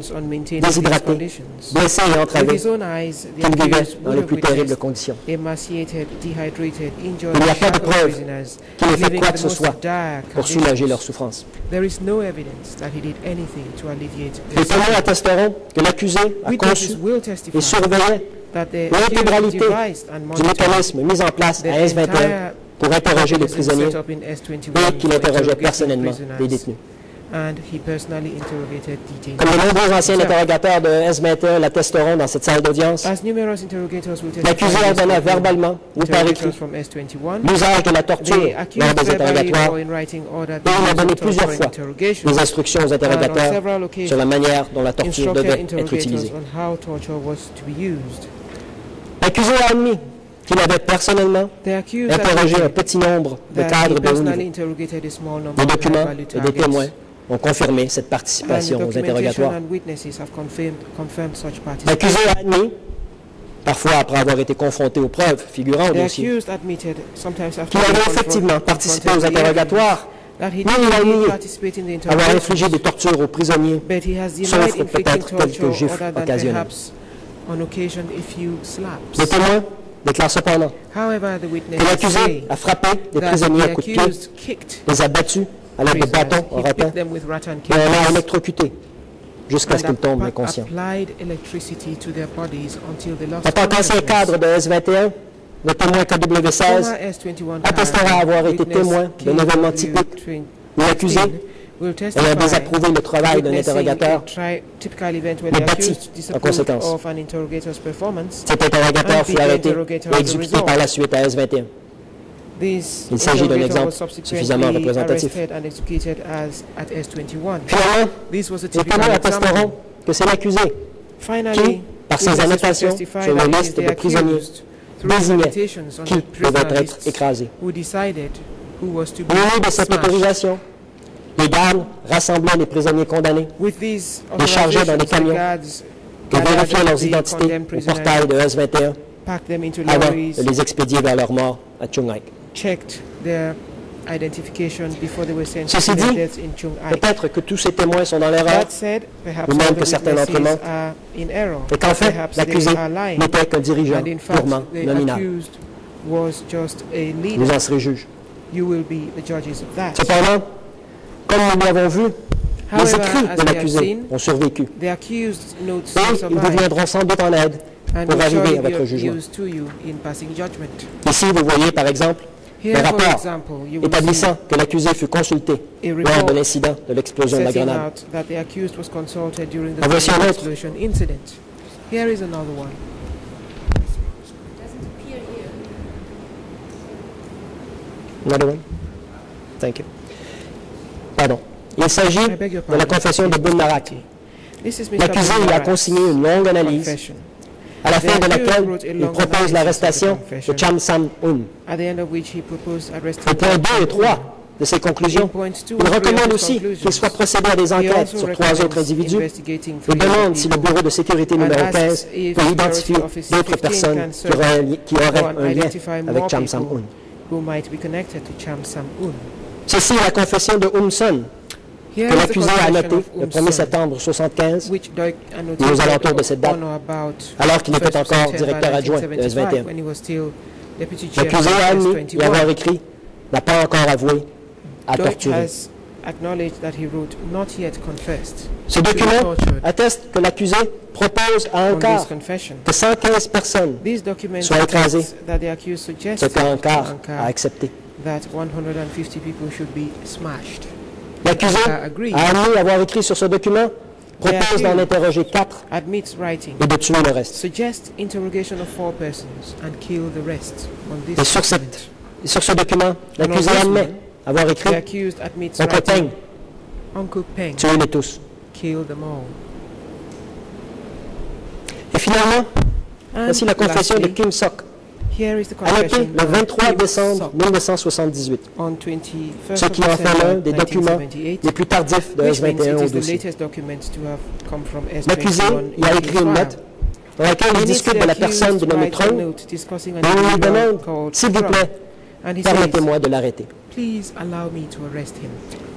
déshydratés, blessés et entravés, qu'ils vivaient dans les plus terribles conditions. Il n'y a pas de preuve qu'il ait fait quoi que ce soit pour soulager leur souffrance. There is no evidence that he did anything to alleviate Les témoins attesteront que l'accusé a conçu et surveillait l'intégralité du mécanisme mis en place à S-21 entire pour interroger les prisonniers set up in S21 et qu'il interrogeait personnellement les détenus. And he personally interrogated detainees. Comme de nombreux anciens interrogateurs de S-21 l'attesteront dans cette salle d'audience, l'accusé ordonna verbalement ou par écrit from S21, l'usage de la torture lors des interrogatoires et il a donné plusieurs fois des instructions aux interrogateurs sur la manière dont la torture devait être utilisée. on how torture was to be used. L'accusé a admis qu'il avait personnellement interrogé un petit nombre de cadres de haut niveau. of documents et des témoins ont confirmé cette participation aux interrogatoires. L'accusé a admis, parfois après avoir été confronté aux preuves figurant au dossier, qu'il avait effectivement participé aux interrogatoires, mais il a nié avoir infligé des tortures aux prisonniers, sauf peut-être quelques gifles occasionnels. perhaps on déclare cependant que l'accusé a frappé that prisonniers à coups de pied, les a battus à l'aide de bâtons en ratin et en a canes électrocuté jusqu'à ce qu'ils tombent inconscients. En tant qu'ancien cadre de S21, le témoin KW16 Former S21 attestera avoir été témoin d'un événement typique. 20 où l'accusé, testify ayant désapprouvé le travail d'un interrogateur, a accused en conséquence. cet interrogateur fut arrêté et a exécuté par la suite à S21. This Il s'agit d'un exemple suffisamment représentatif. arrested and executed as at S21. Finalement, a example. attesteront que c'est l'accusé? Qui, par ses annotations sur la liste de prisonniers, désignait on qui devait être écrasé. who decided who was to be Muni de cette autorisation, les gardes rassemblant les prisonniers condamnés les chargeaient dans des camions et vérifiaient leurs identités au portail de S21 packed them into avant de les expédier vers leur mort à Chung Ai. checked their identification before they were sent Ceci dit. Peut-être que tous ces témoins sont dans l'erreur ou même que certains d'entre eux et qu'en fait, l'accusé n'était qu'un dirigeant purement nominal. Vous en serez juge. Cependant, comme nous l'avons vu, les écrits de l'accusé ont survécu. Donc, ils deviendront sans doute en aide pour arriver à votre jugement. Ici, vous voyez par exemple le rapport établissant que l'accusé fut consulté lors de l'incident de l'explosion de la grenade. En voici un autre. Another one? Thank you. Pardon. Il s'agit de la confession de Mr. L'accusé y a consigné une longue analyse, à la fin de laquelle il propose l'arrestation de Cham Sam-un. Au point 2 et 3 de ses conclusions, il recommande aussi qu'il soit procédé à des enquêtes sur trois autres individus. et demande si le bureau de sécurité numéro asks 15 if peut identifier d'autres 15 personnes qui auraient, qui auraient un lien avec Cham Sam-un. Ceci est la confession de Umson, que l'accusé a of le 1er Umson, septembre 1975, which Doig aux alentours de cette date, alors qu'il était 1st of encore directeur adjoint de 1975, S21. when he was still deputy chairman L'accusé a admis y avoir S21. écrit, n'a pas encore avoué, à torturer. Ce document atteste que l'accusé propose à Ankar que 115 personnes, These documents Soit écrasé. attest that the accused ce suggested que to Ankar Ankar a accepté. That 150 people should be smashed. L'accusé a admis avoir écrit sur ce document, propose d'en interroger quatre admits writing, et de tuer le reste. interrogation of four persons and kill the rest on this Et sur, cette, et sur ce document, l'accusé admet avoir écrit accused admits Oncle Peng, Uncle Peng, tuez-les tous. kill them all. Et finalement, And voici la confession de Kim Sok, confession le of 23 Kim décembre Sok 1978, on 21st ce qui en fait l'un des documents 1978, les plus tardifs de which means S21 it au is the dossier. latest document to have come from L'accusé S21 y a écrit une note dans laquelle il discute de la personne du nommé an et on lui demande, s'il vous plaît, permettez-moi de l'arrêter.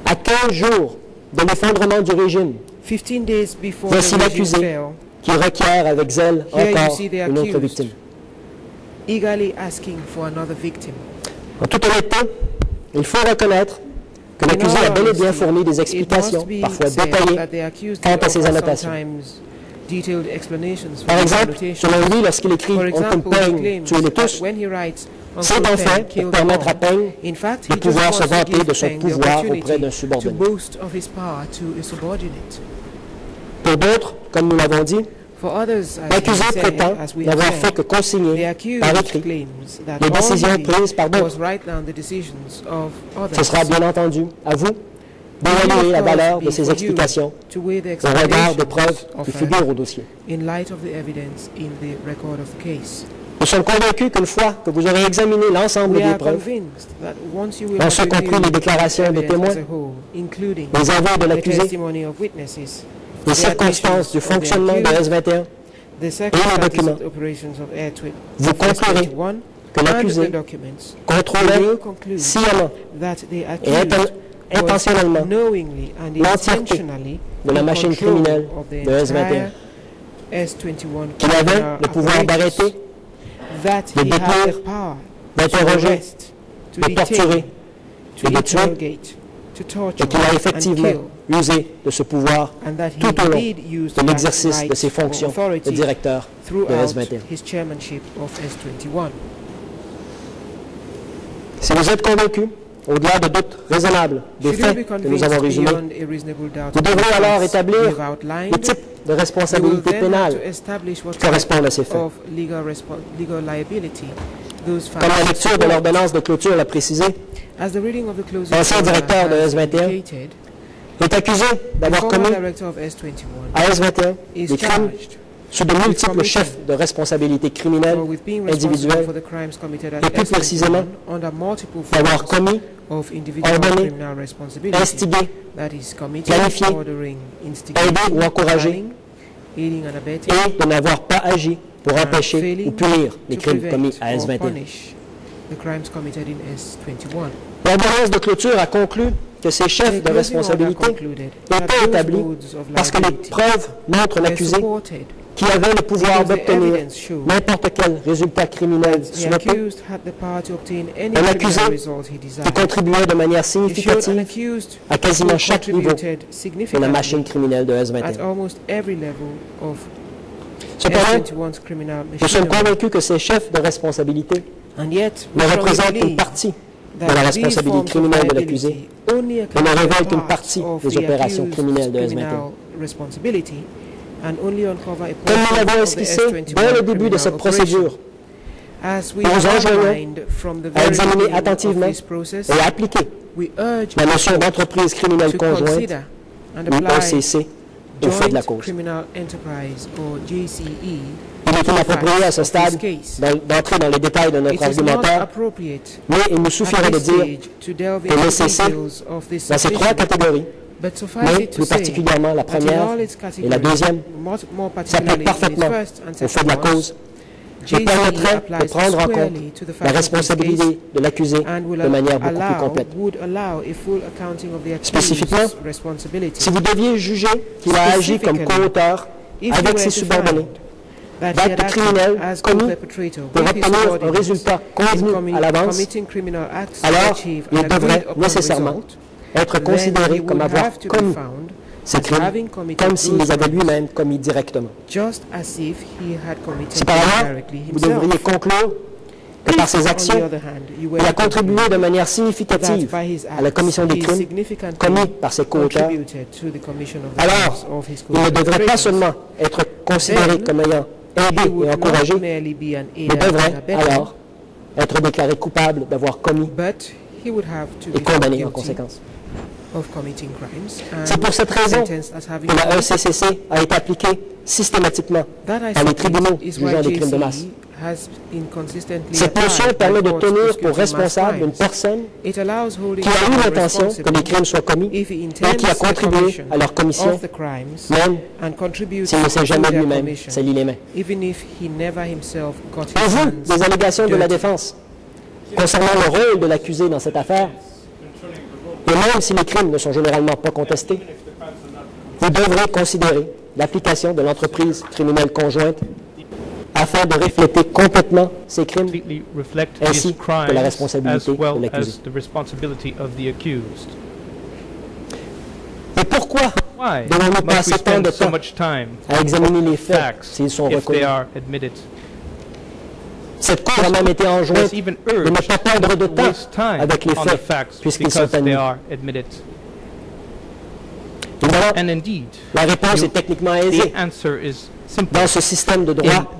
À 15 jours de l'effondrement du régime, 15 days before Voici l'accusé. qui requiert avec zèle encore une autre victime. Eagerly asking for another victim. En toute honnêteté, il faut reconnaître que l'accusé a bel et bien fourni des explications, parfois détaillées, quant à ses annotations. Par exemple, selon lui, lorsqu'il écrit On Peng, claims tuez-les tous, c'est en fait pour permettre à fact, de pouvoir se vanter de son pouvoir auprès d'un subordonné. Pour d'autres, comme nous l'avons dit, l'accusé prétend n'avoir fait que consigner par écrit les décisions prises par d'autres. Ce sera bien entendu à vous d'évaluer la valeur de ces explications au regard des preuves qui figurent au dossier. Nous sommes convaincus qu'une fois que vous aurez examiné l'ensemble des preuves, have ce compris les déclarations the de evidence témoins, les aveux de l'accusé, les circonstances du fonctionnement de accused, S21, the circumstances documents. of the operations of Air Twi- Vous conclurez S21, que l'accusé contrôlait sciemment et intentionnellement l'entièreté de la in machine criminelle de S21, entire S21 qu'il avait le pouvoir d'arrêter, de détenir, d'interroger, de torturer et de tuer, et qu'il a effectivement usé de ce pouvoir tout au long de l'exercice de ses fonctions de directeur de throughout S21. his chairmanship of S21. Si vous êtes convaincus, au-delà de doutes raisonnables des faits que nous avons résumés, vous devrez alors établir le type de responsabilité pénale qui correspond à ces faits. Comme la lecture de l'ordonnance de clôture l'a précisé, As the reading of the closing Ancien order directeur de has S21, indicated, est accusé d'avoir commis director of S21 à S21 is des crimes sous de multiples chefs de responsabilité criminelle individuelle et plus S21 précisément, d'avoir forms commis, of individual ordonné, criminal responsibility instigé, planifié, aidé ou encouragé et de n'avoir pas agi pour empêcher ou punir les crimes commis à or S21. punish the crimes committed in S21. L'ordonnance de clôture a conclu que ces chefs de responsabilité étaient établis parce que les preuves montrent l'accusé qui avait le pouvoir d'obtenir n'importe quel résultat criminel souhaité Un accusé qui contribuait de manière significative à quasiment chaque niveau de la machine criminelle de at S21. almost every level of Cependant, S21's criminal nous sommes convaincus que ces chefs de responsabilité ne représentent qu'une partie de la responsabilité criminelle de l'accusé. account ne révèlent qu'une part partie des opérations criminelles de S21. criminal responsibility and only uncover a Comme nous l'avons esquissé S21 dès le début de cette procédure, Nous enjoignons à examiner attentivement et appliquer we urge la notion d'entreprise criminelle conjointe, ou OCC, au fait de la cause. JCE. Il est inapproprié à ce stade d'en- d'entrer dans les détails de notre argumentaire, mais il nous suffirait de dire, que dans ces trois catégories, mais plus particulièrement la première et la deuxième, s'applique parfaitement au fait de la cause, Me permettrait de prendre en compte la responsabilité de l'accusé de manière beaucoup plus complète. Spécifiquement. Si vous deviez juger qu'il a agi comme co-auteur avec ses subordonnés d'actes criminels commis pour obtenir un résultat convenu à l'avance, alors il devrait nécessairement être considéré comme avoir commis as crimes comme s'il les avait lui-même commis directement. directly vous devriez conclure que par ses actions, il a contribué de manière significative à la commission des crimes commis par ses co-auteurs, alors il ne devrait pas seulement être considéré comme ayant aidé et encouragé, mais devrait alors être déclaré coupable d'avoir commis et condamné en conséquence. Of committing crimes C'est pour cette raison que la. ECCC a été appliquée systématiquement par les tribunaux jugeant des crimes de JCE masse. has been consistently Cette applied notion permet de tenir pour responsable une personne It allows holding qui a eu l'intention que les crimes soient commis, intends qui a contribué à leur commission, même s'il ne s'est jamais lui-même saisi les mains. even if he never himself got his En vous, hands des allégations de la défense concernant le rôle de l'accusé dans cette affaire, et même si les crimes ne sont généralement pas contestés, vous devrez considérer l'application de l'entreprise criminelle conjointe afin de refléter complètement ces crimes ainsi que la responsabilité de l'accusé. as the responsibility of the accused. Et pourquoi devons-nous passer tant de spend so temps much time à examiner les faits facts s'ils sont reconnus? are admitted? Cette Cour a même été enjointe de ne pas perdre de temps avec les faits puisqu'ils sont admis. Évidemment, And indeed, la réponse est techniquement aisée. Dans ce système de droit,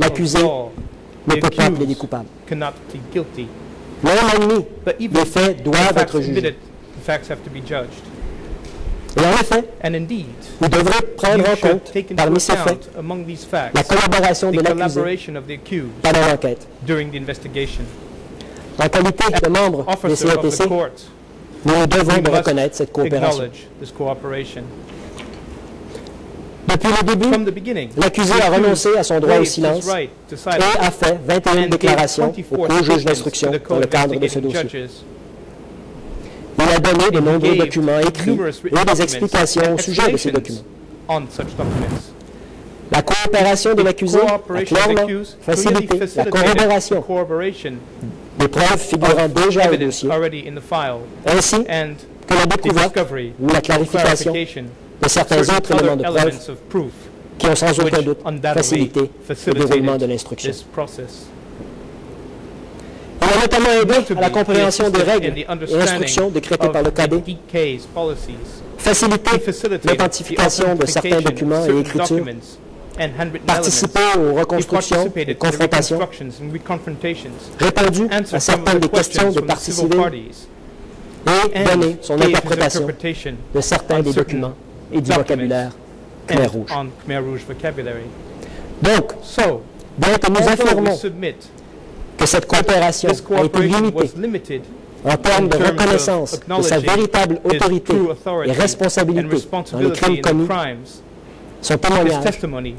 l'accusé ne peut pas plaider coupable. cannot plead guilty. Même even les faits doivent être jugés. admitted, the facts have to be judged. Et en effet, And indeed, vous devrez prendre en compte, parmi ces faits, among these la facts collaboration de the l'accusé collaboration of the accused pendant l'enquête. during the investigation. En qualité de membre des CETC, court, nous devons de reconnaître cette coopération. Depuis le début, From the beginning, l'accusé the a renoncé à son droit au silence et a fait 21 and gave déclarations au 24 co-juge statements d'instruction dans le cadre de ce dossier. Il a donné de nombreux documents écrits et des explications au sujet de ces documents. La coopération de l'accusé a clairement facilité la corroboration des preuves figurant déjà au dossier, ainsi que la découverte ou la clarification de certains certain autres éléments de preuve qui ont sans aucun doute facilité le déroulement de l'instruction. Il a notamment aidé à la he compréhension des règles et instructions décrétées par le policies. facilité l'authentification de certains documents et écritures, participé aux reconstructions et confrontations, répondu à certaines des questions de parties civil civiles et donné son interprétation de certains on des documents et du vocabulaire Khmer Rouge. on. Donc, bien que nous affirmons que cette coopération a été limitée en termes de reconnaissance de sa véritable autorité et responsabilité dans les crimes commis, son témoignage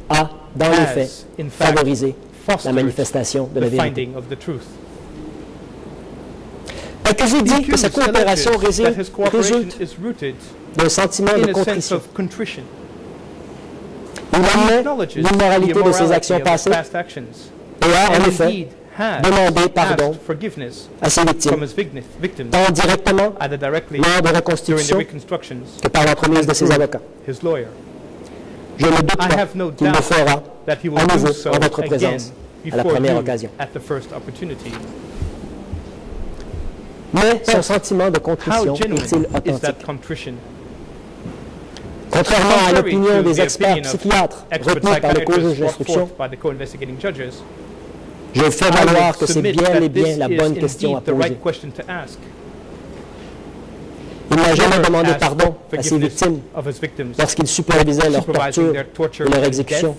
a, dans les faits, favorisé la manifestation de la vérité. The dit que sa coopération résulte, d'un sentiment de contrition. Il admet l'immoralité de ses actions passées. et a, en effet, demandé pardon à ses victimes, tant directement lors de reconstructions que par l'entremise de ses avocats. Je ne doute I pas have no qu'il le doubt fera that he will à nouveau so en votre présence à la première occasion. at the first opportunity. Mais son sentiment de contrition est-il is that authentique? contrition? Contrairement à l'opinion des experts psychiatres retenus par le co-juge d'instruction, Je fais valoir que c'est bien et bien la bonne question à poser. Il n'a jamais demandé pardon à ses victimes of his victims, lorsqu'il supervisait leur torture et leur exécution.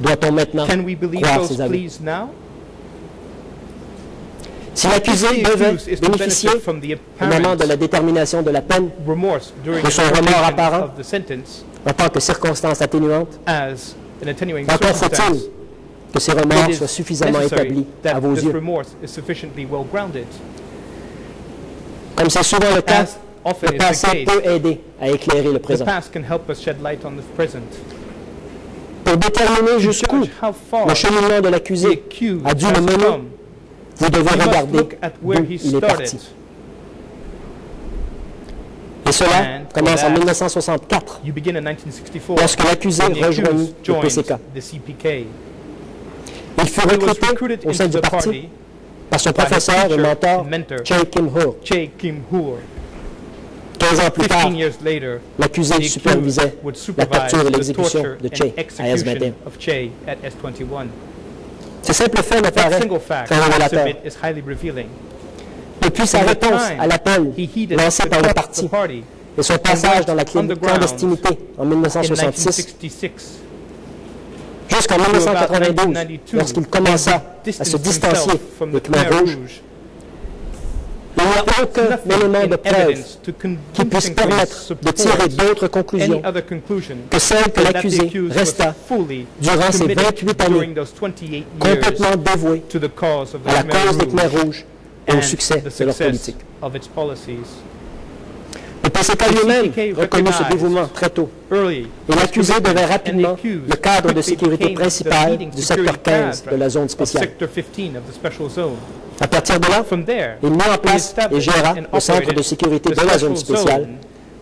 Doit-on maintenant Can we believe croire ses aveux? Si l'accusé devait bénéficier benefit from the au moment de la détermination de la peine de son remords apparent, of the sentence en tant que circonstance atténuante, as an attenuating encore faut-il que ces remords soient is suffisamment établis à vos yeux. Comme c'est souvent le cas, le passé peut aider à éclairer le présent. past can help us shed light on the present. Pour déterminer jusqu'où le cheminement de l'accusé a dû le mener, vous devez regarder d'où il est parti. Et cela commence en that, 1964, You begin in 1964 lorsque l'accusé rejoignit accused le PCK. Il fut recruté au sein du parti par son professeur et mentor, Kim-hur. Che Kim-hur. 15 ans plus tard, 15 years later, the l'accusé supervisait la capture et the l'exécution de Che à execution S21. of Che at S21. Ce simple fait me paraît très révélateur. Depuis sa réponse à l'appel lancé par le parti et son passage dans la clandestinité en in 1966 1966 jusqu'en to about 1992, 1992, lorsqu'il commença à se distancier des Khmer rouges, Rouge. il n'y a aucun élément de preuve qui puisse permettre de tirer d'autres conclusions que celle que l'accusé resta durant ces committed 28 années during those 28 years complètement dévoué à la cause des Khmer rouges et au succès de leur politique. Le PCK lui-même? reconnut ce dévouement très tôt et l'accusé the rapidement le cadre de sécurité principal du secteur security 15 cadre de la zone spéciale. Sector 15 of the special zone. À partir de là, il mit en place et géra le centre de sécurité de la zone spéciale,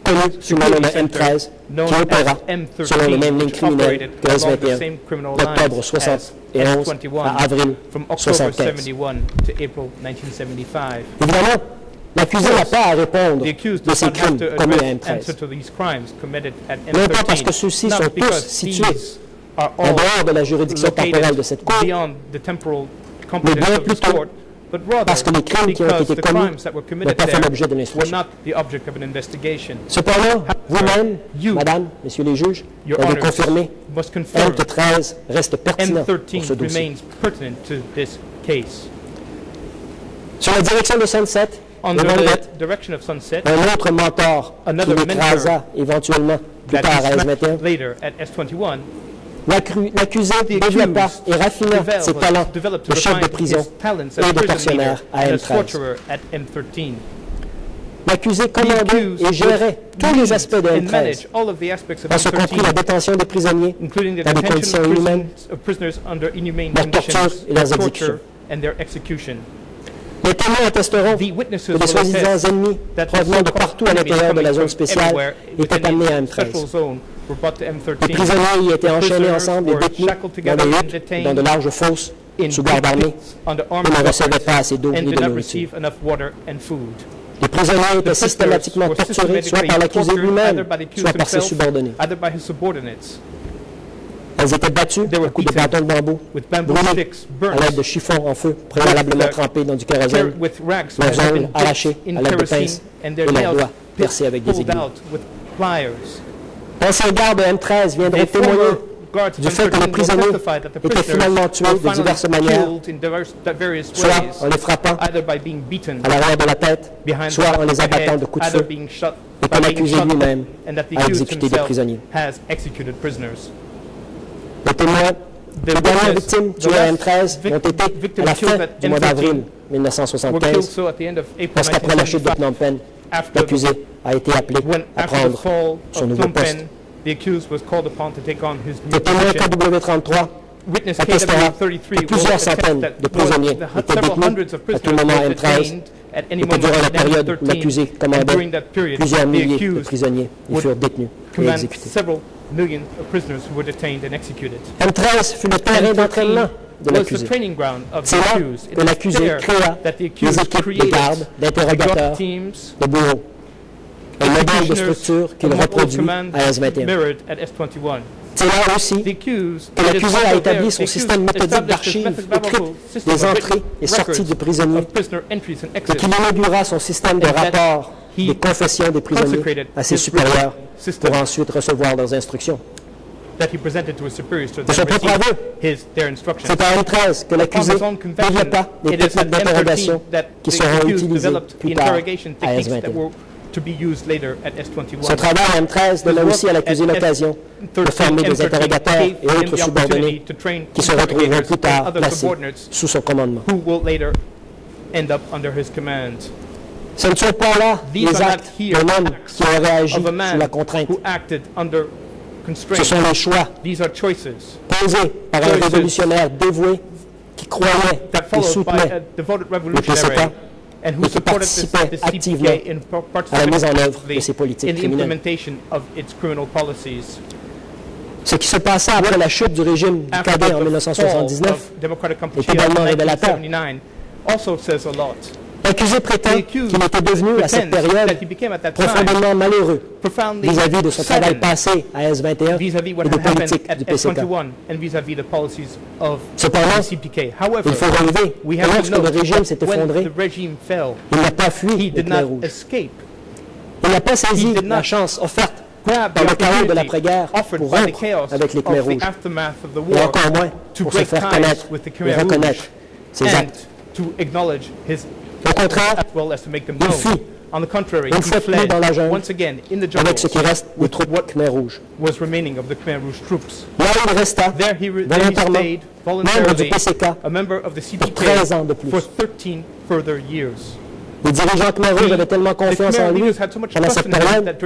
connu sous le nom de security center M13, known qui opéra as M13, selon les mêmes lignes criminelles que along the S21 same criminal d'octobre lines 71 as S21 à avril from October 75. 71 to April 1975. Évidemment, l'accusé n'a pas à répondre The accused de ces crimes commis à address, answer M13. to these crimes committed at Non pas parce que M13, ceux-ci sont tous because situés en dehors de la juridiction temporelle de cette Cour, competence bien plutôt court, but rather parce que les crimes qui ont because été commis n'ont committed pas fait l'objet d'une were instruction. not the object of an investigation. Cependant, vous-même, madame, messieurs les juges, Your avez honors, confirmé must confirm M13 reste pertinent pour ce M13 dossier. remains pertinent to this case. Sur la direction de Sunset, Under le 27, the direction of Sunset, un autre mentor qui l'écrasa éventuellement plus tard à he smacked S21, later at S21, l'accru- l'accusé développa et raffina ses talents de chef de prison et de tortionnaire à and as M13. torturer at M13. L'accusé commandait et gérait tous les aspects de and M13, manage all of the aspects of en ce compris la M13, détention des prisonniers, dans des conditions inhumaines, leur torture et leurs their exécutions. Les témoins attesteront que les soi-disant ennemis provenant de partout à l'intérieur de la zone spéciale étaient amenés à the special M13. zone were brought to Les M13. prisonniers y étaient enchaînés ensemble et détenus dans des huttes, dans de larges fosses, sous garde armée, et ne recevaient pas assez d'eau ni de nourriture. Les prisonniers étaient systématiquement torturés, soit par l'accusé lui-même, soit par ses subordonnés. either by his subordinates, Elles étaient battues They were à coups de bâtons de bambou, brûlées sticks, à l'aide de chiffons en feu préalablement With, trempés dans du kérosène, leurs ongles arrachés à l'aide de pinces and et their leurs nails doigts percés avec des aiguilles. out with pliers. D'anciens gardes de M13 viendront témoigner du fait que les M13 will prisonniers étaient finalement tués de diverses manières, soit en les frappant either by being beaten à l'arrière de la tête, soit en les abattant de coups de feu, et que l'accusé lui-même and that the a exécuté des prisonniers. Les témoins, les dernières victimes M13 vic- ont été à la fin du mois M13 d'avril were killed 1975, so at the end of April lorsqu'après la chute de 1975, Phnom Penh, l'accusé a été appelé à prendre son nouveau Phnom poste. Penh, the accused was called upon to take on his new Le témoin position. KW33 KW33 que plusieurs centaines de prisonniers étaient détenus à tout prisoners moment were à M13 detained at any et que durant la période où M13, l'accusé and commandait, during that period, plusieurs milliers de prisonniers y furent détenus et command exécutés. several million of prisoners who were detained and executed. M13 fut le terrain d'entraînement de was the l'accusé. training ground of the C'est là que l'accusé créa accused équipes de garde, the d'interrogateurs, de bureaux, un modèle de structure qu'il reproduit à S21. Mirrored at S21. C'est que it is l'accusé a établi son système méthodique d'archives écrites des entrées et sorties records de prisonniers et qu'il inaugura son système de rapport des confessions des prisonniers à ses supérieurs pour ensuite recevoir leurs instructions. that he presented to his superiors to De son then propre receive aveu. his, their instructions. C'est en M13 que l'accusé développa des is techniques at d'interrogation M13 that qui seront utilisées plus tard à techniques that S21. Were to be used later at S21. Ce travail à M13 donna aussi à l'accusé l'occasion de S13 former des M13 interrogateurs et autres subordonnés qui se retrouveront plus tard placés sous son commandement. who will later end up under his command. Ce ne sont pas là These les actes d'un homme qui aurait agi sous la contrainte. who acted under Ce sont les choix These are choices posés par un révolutionnaire dévoué qui croyait et soutenait revolutionary PCK qui supported this, participait this activement à la mise en œuvre de ses actively politiques in the criminelles. implementation of its criminal policies. Ce qui se passa après la chute du régime du cadet en the fall 1979, of Democratic Kampuchea également révélateur. 1979 also says a lot. l'accusé prétend qu'il était devenu à cette période profondément malheureux vis-à-vis de son travail passé à S21 vis-à-vis what et des politiques at du PCK. S21 and vis-à-vis the policies of Cependant, the CPK. However, il faut relever que lorsque le régime s'est effondré, the regime fell, il n'a pas fui rouges. escape. Il n'a pas saisi la chance offerte par the le chaos de l'après-guerre pour rompre chaos avec les Khmers rouges, et war encore moins pour se faire connaître et reconnaître ses actes. Au contraire, as well as to make them Il fuit. On the contrary, Une fois dans la jungle, once again in the jungle avec ce qui reste des troupes Khmer rouges. was remaining of the Khmer Rouge troops. Là il resta, There he, re- there he volontairement, membre du PCK, pour 13 ans de plus. For 13 further years. Les dirigeants Khmer rouges The- avaient tellement confiance en lui pendant cette période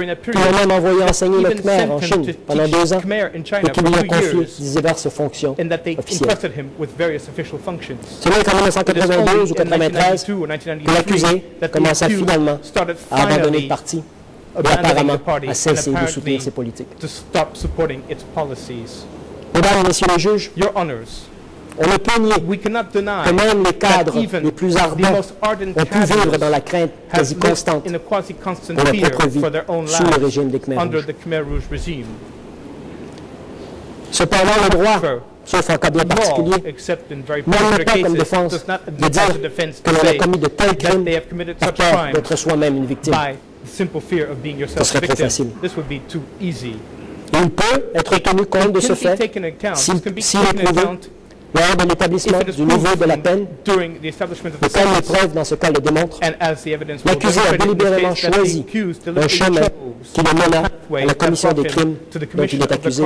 même envoyé enseigner le Khmer en Chine pendant deux ans et for lui ont two confié diverses fonctions and that they officielles. entrusted him with various official functions. C'est même qu'en It is only 1992 ou in 93 1992 or que l'accusé 1993 commença finalement à abandonner le parti et apparemment à cesser de soutenir ses politiques. to stop supporting its policies. Mesdames et messieurs les juges, on ne peut nier que même les cadres even les plus the ardents most ardent ont pu vivre dans la crainte quasi constante in a quasi-constant de leur fear propre vie for their own sous le régime des Khmer under rouges. the Khmer Rouge regime. Cependant, le droit, sauf en cas bien particulier, n'admet pas comme défense de dire que l'on a commis de tels crimes they have committed par such peur d'être soi-même une victime. by the simple fear of being yourself serait trop facile. This would be too easy. Il peut être tenu compte de ce fait si- s'il est prouvé lors de l'établissement du niveau de la peine, the comme les preuves dans ce cas le démontrent, l'accusé a délibérément choisi un chemin qui le mena pathway à la commission des crimes dont il est accusé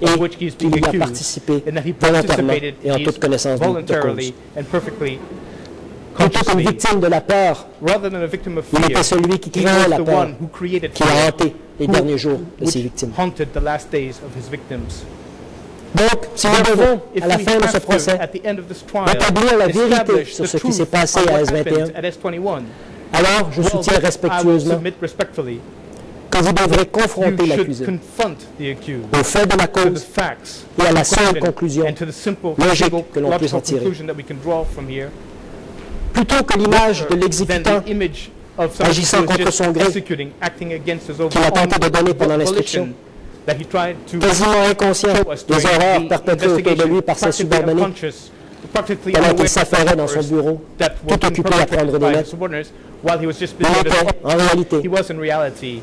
et qu'il y a participé volontairement et en toute connaissance de, de cause. Plutôt qu'une consciously, victime de la peur, il était celui qui was la peur qui a hanté les derniers jours de ses victimes. Donc, si nous devons, à la fin de ce procès, rétablir la vérité sur ce qui s'est passé à what S21, happened at S21, alors je soutiens respectueusement que vous devrez confronter l'accusé confront the accused au fait de la cause facts et à la question, conclusion and to the simple logique que l'on puisse en logical tirer. conclusion that we can draw from here. plutôt que l'image de l'exécutant agissant contre son gré, qu'il a tenté de donner pendant l'instruction, volition, that he tried to quasiment inconscient. des horreurs perpétrées autour de lui par ses subordonnés pendant qu'il s'affairait dans son bureau, tout occupé à prendre des notes. était, en réalité,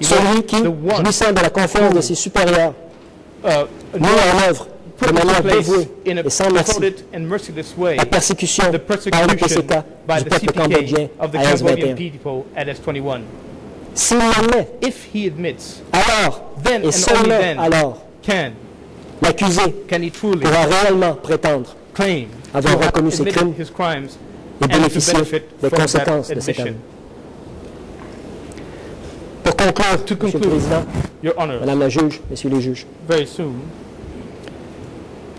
celui qui, jouissant de la confiance de ses supérieurs, uh, mit en œuvre de manière dévouée et sans merci. la persécution par le PCK du peuple cambodgien à Cambodian S21. People at S21. S'il l'admet, If he admits, alors, then et seulement then alors, l'accusé pourra réellement prétendre claim avoir reconnu ses crimes crimes et bénéficier des conséquences de cet admission. homme. Pour conclure, To Monsieur le Président, Your Honor, Madame la juge, Messieurs les juges, very soon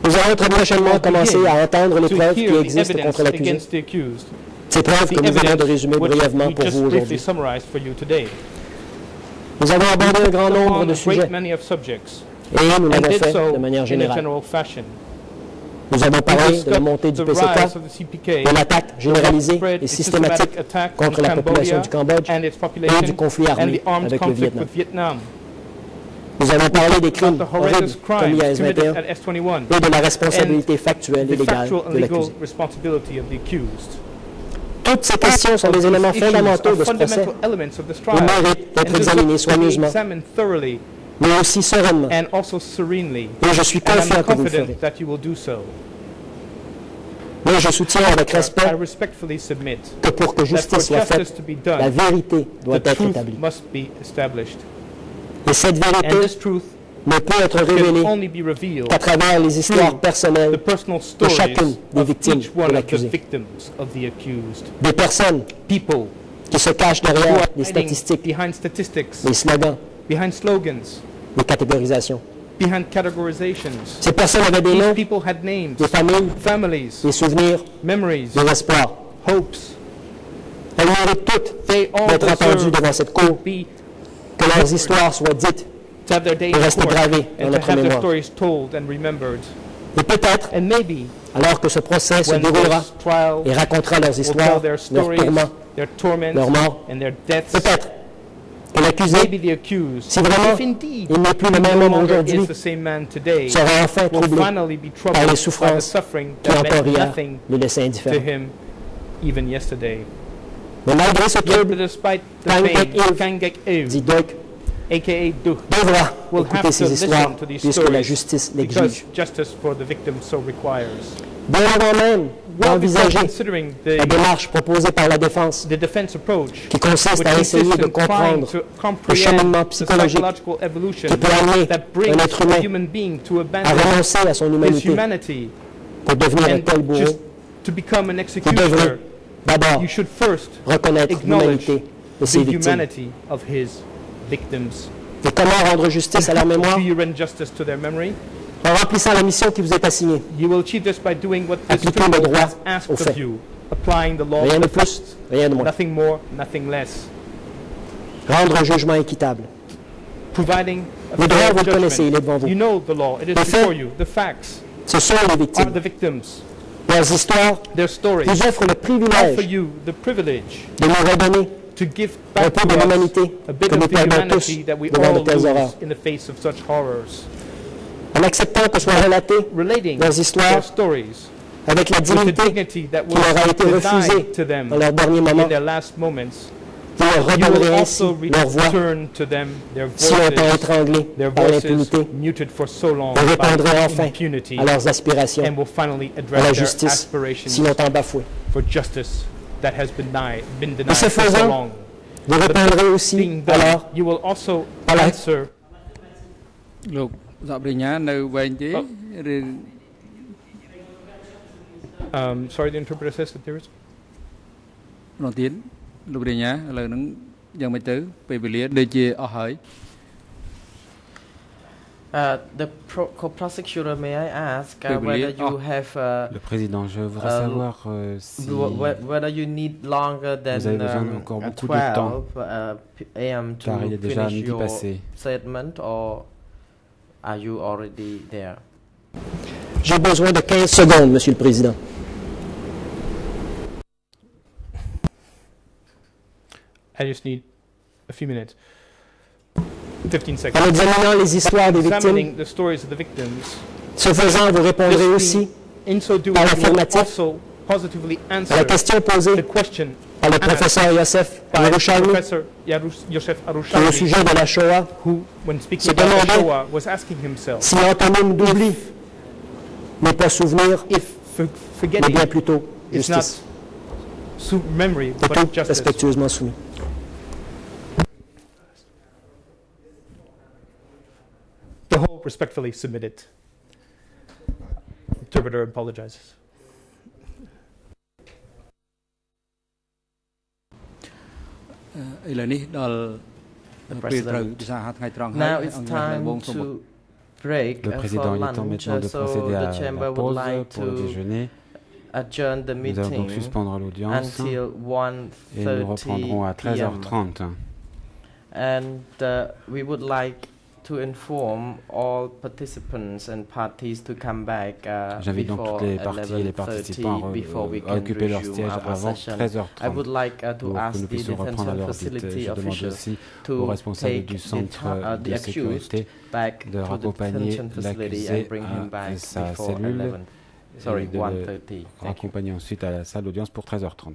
nous allons très prochainement commencer à entendre les preuves qui existent contre l'accusé. Ces preuves que nous venons de résumer brièvement pour vous aujourd'hui. summarized for you today. Nous avons abordé un grand nombre de sujets et nous and l'avons fait de manière générale. Nous avons parlé de la montée du PCK, de l'attaque généralisée et systématique contre on la population du Cambodge et du conflit armé avec le conflict Vietnam. with Vietnam. Nous avons parlé des crimes horribles commis à committed S21 at S21 et de la responsabilité factuelle et légale de l'accusé. responsibility of the accused. Toutes ces questions sont des éléments fondamentaux de ce procès, trial méritent d'être examinés soigneusement, mais aussi sereinement. Et je suis confiant que vous le ferez. Mais je soutiens avec I respect respectfully submit que pour que justice soit faite, la done, vérité doit the être établie. must be established. Et cette vérité ne peut être revealed qu'à travers les histoires personnelles stories chacune des victimes de l'accusé. des personnes People qui se cachent derrière les hiding statistiques, les slogans, les catégorisations. behind categorizations. Ces personnes avaient des noms, people had names, des familles, families, des souvenirs, memories, des espoirs. hopes. Elles méritent toutes d'être entendues devant cette cour, que leurs histoires soient dites, to have their day in court dans and to notre have their mémoire. stories told and remembered. et peut-être, And maybe alors que ce procès se when déroulera et racontera leurs will tell histoires, their leurs stories, tourments, their torments, leurs morts, and their deaths, peut-être que l'accusé, the accused, si vraiment if indeed il n'est plus le même no homme longer aujourd'hui, is the same man today, sera enfin will troublé finally be troubled les by the souffrances suffering qui that encore meant hier nothing le to indifférent. him even yesterday. Mais malgré ce Yet, trouble, despite the Kangek pain, Ev, Kangek Ev, dit Duh, devra will écouter ces histoires puisque la justice l'exige. justice for the victim so requires. Bien avant même d'envisager la démarche proposée par la défense qui consiste à essayer de comprendre le cheminement psychologique qui peut amener that brings un être humain human being to à renoncer à son humanité pour devenir un tel bourreau, vous devrez d'abord reconnaître l'humanité de ses victimes. Victims. Et comment rendre justice à leur mémoire? En remplissant la mission qui vous est assignée. You will achieve this by doing what this Appliquer le droit has asked aux of faits. you, applying the law Rien de plus, rien de moins. Nothing more, nothing less. Rendre un jugement équitable. Providing Le droit, vous le connaissez, il est devant vous. You know the law, it is before you. The facts Ce sont les victimes. the victims. Leurs histoires Their stories nous offrent le privilège you the privilege de nous redonner de us l'humanité a bit que nous perdons humanity tous that we devant de all telles horreurs. lose in the face of such horrors. En acceptant que soient relatées leurs histoires their stories avec la with the dignité dignity that qui leur a was été refusée denied to them dans leurs derniers in moments, their last moments, vous redonnerez ainsi also leur voix return to them their si longtemps voices, étranglés par l'impunité muted for so long et répondrez enfin impunity, à leurs aspirations, and will finally à la justice si longtemps bafouée. for justice that has been denied, been Et denied ce for so faisant, long. Vous répondrez aussi Being done, alors you will also par la- answer លោកសហប្រញ្ញានៅវែងទេ អ ឬ Um, sorry, the interpreter says that there is. ម្ដងទៀតលោកប្រញ្ញាឥឡូវហ្នឹងយ៉ាងម៉េចទៅពេលវេលាដូចជាអស់ហើយ Uh, the pro- co-prosecutor, may I ask uh, whether you Ah. have, uh, Le président, je voudrais savoir euh, si whether you need longer than avez besoin um, encore uh, beaucoup de temps. 12 uh, p- a.m. to car il est déjà finish midi your passé. statement, or are you already there? J'ai besoin de 15 secondes, Monsieur le Président. I just need a few minutes. 15 En examinant les histoires des victimes, ce faisant, vous répondrez aussi Par l'affirmatif. à la question the posée question par le professeur Youssef by Arouchani au sujet de la Shoah, who, when speaking Se demandait si antonyme d'oubli n'est pas souvenir, mais bien plutôt justice. not su- memory, Et but tout respectueusement soumis? respectfully submit it. Interpreter apologizes. Now it's time to break Le président, il est temps maintenant de procéder à la pause pour le déjeuner. Nous allons donc suspendre l'audience et nous reprendrons à 13h30. And uh, we would like to inform all participants and parties to come back uh, J'invite donc before toutes les parties et les participants à, 11:30 before we re- can à occuper leur siège avant session. 13h30 I would like uh, to pour que ask nous the puissions reprendre leur Je demande officials aussi aux to responsables du the, centre uh, de sécurité back de to the raccompagner detention facility l'accusé and bring him à back sa before cellule 11. Sorry, et de le 1:30. Thank you. raccompagner ensuite à la salle d'audience pour 13h30.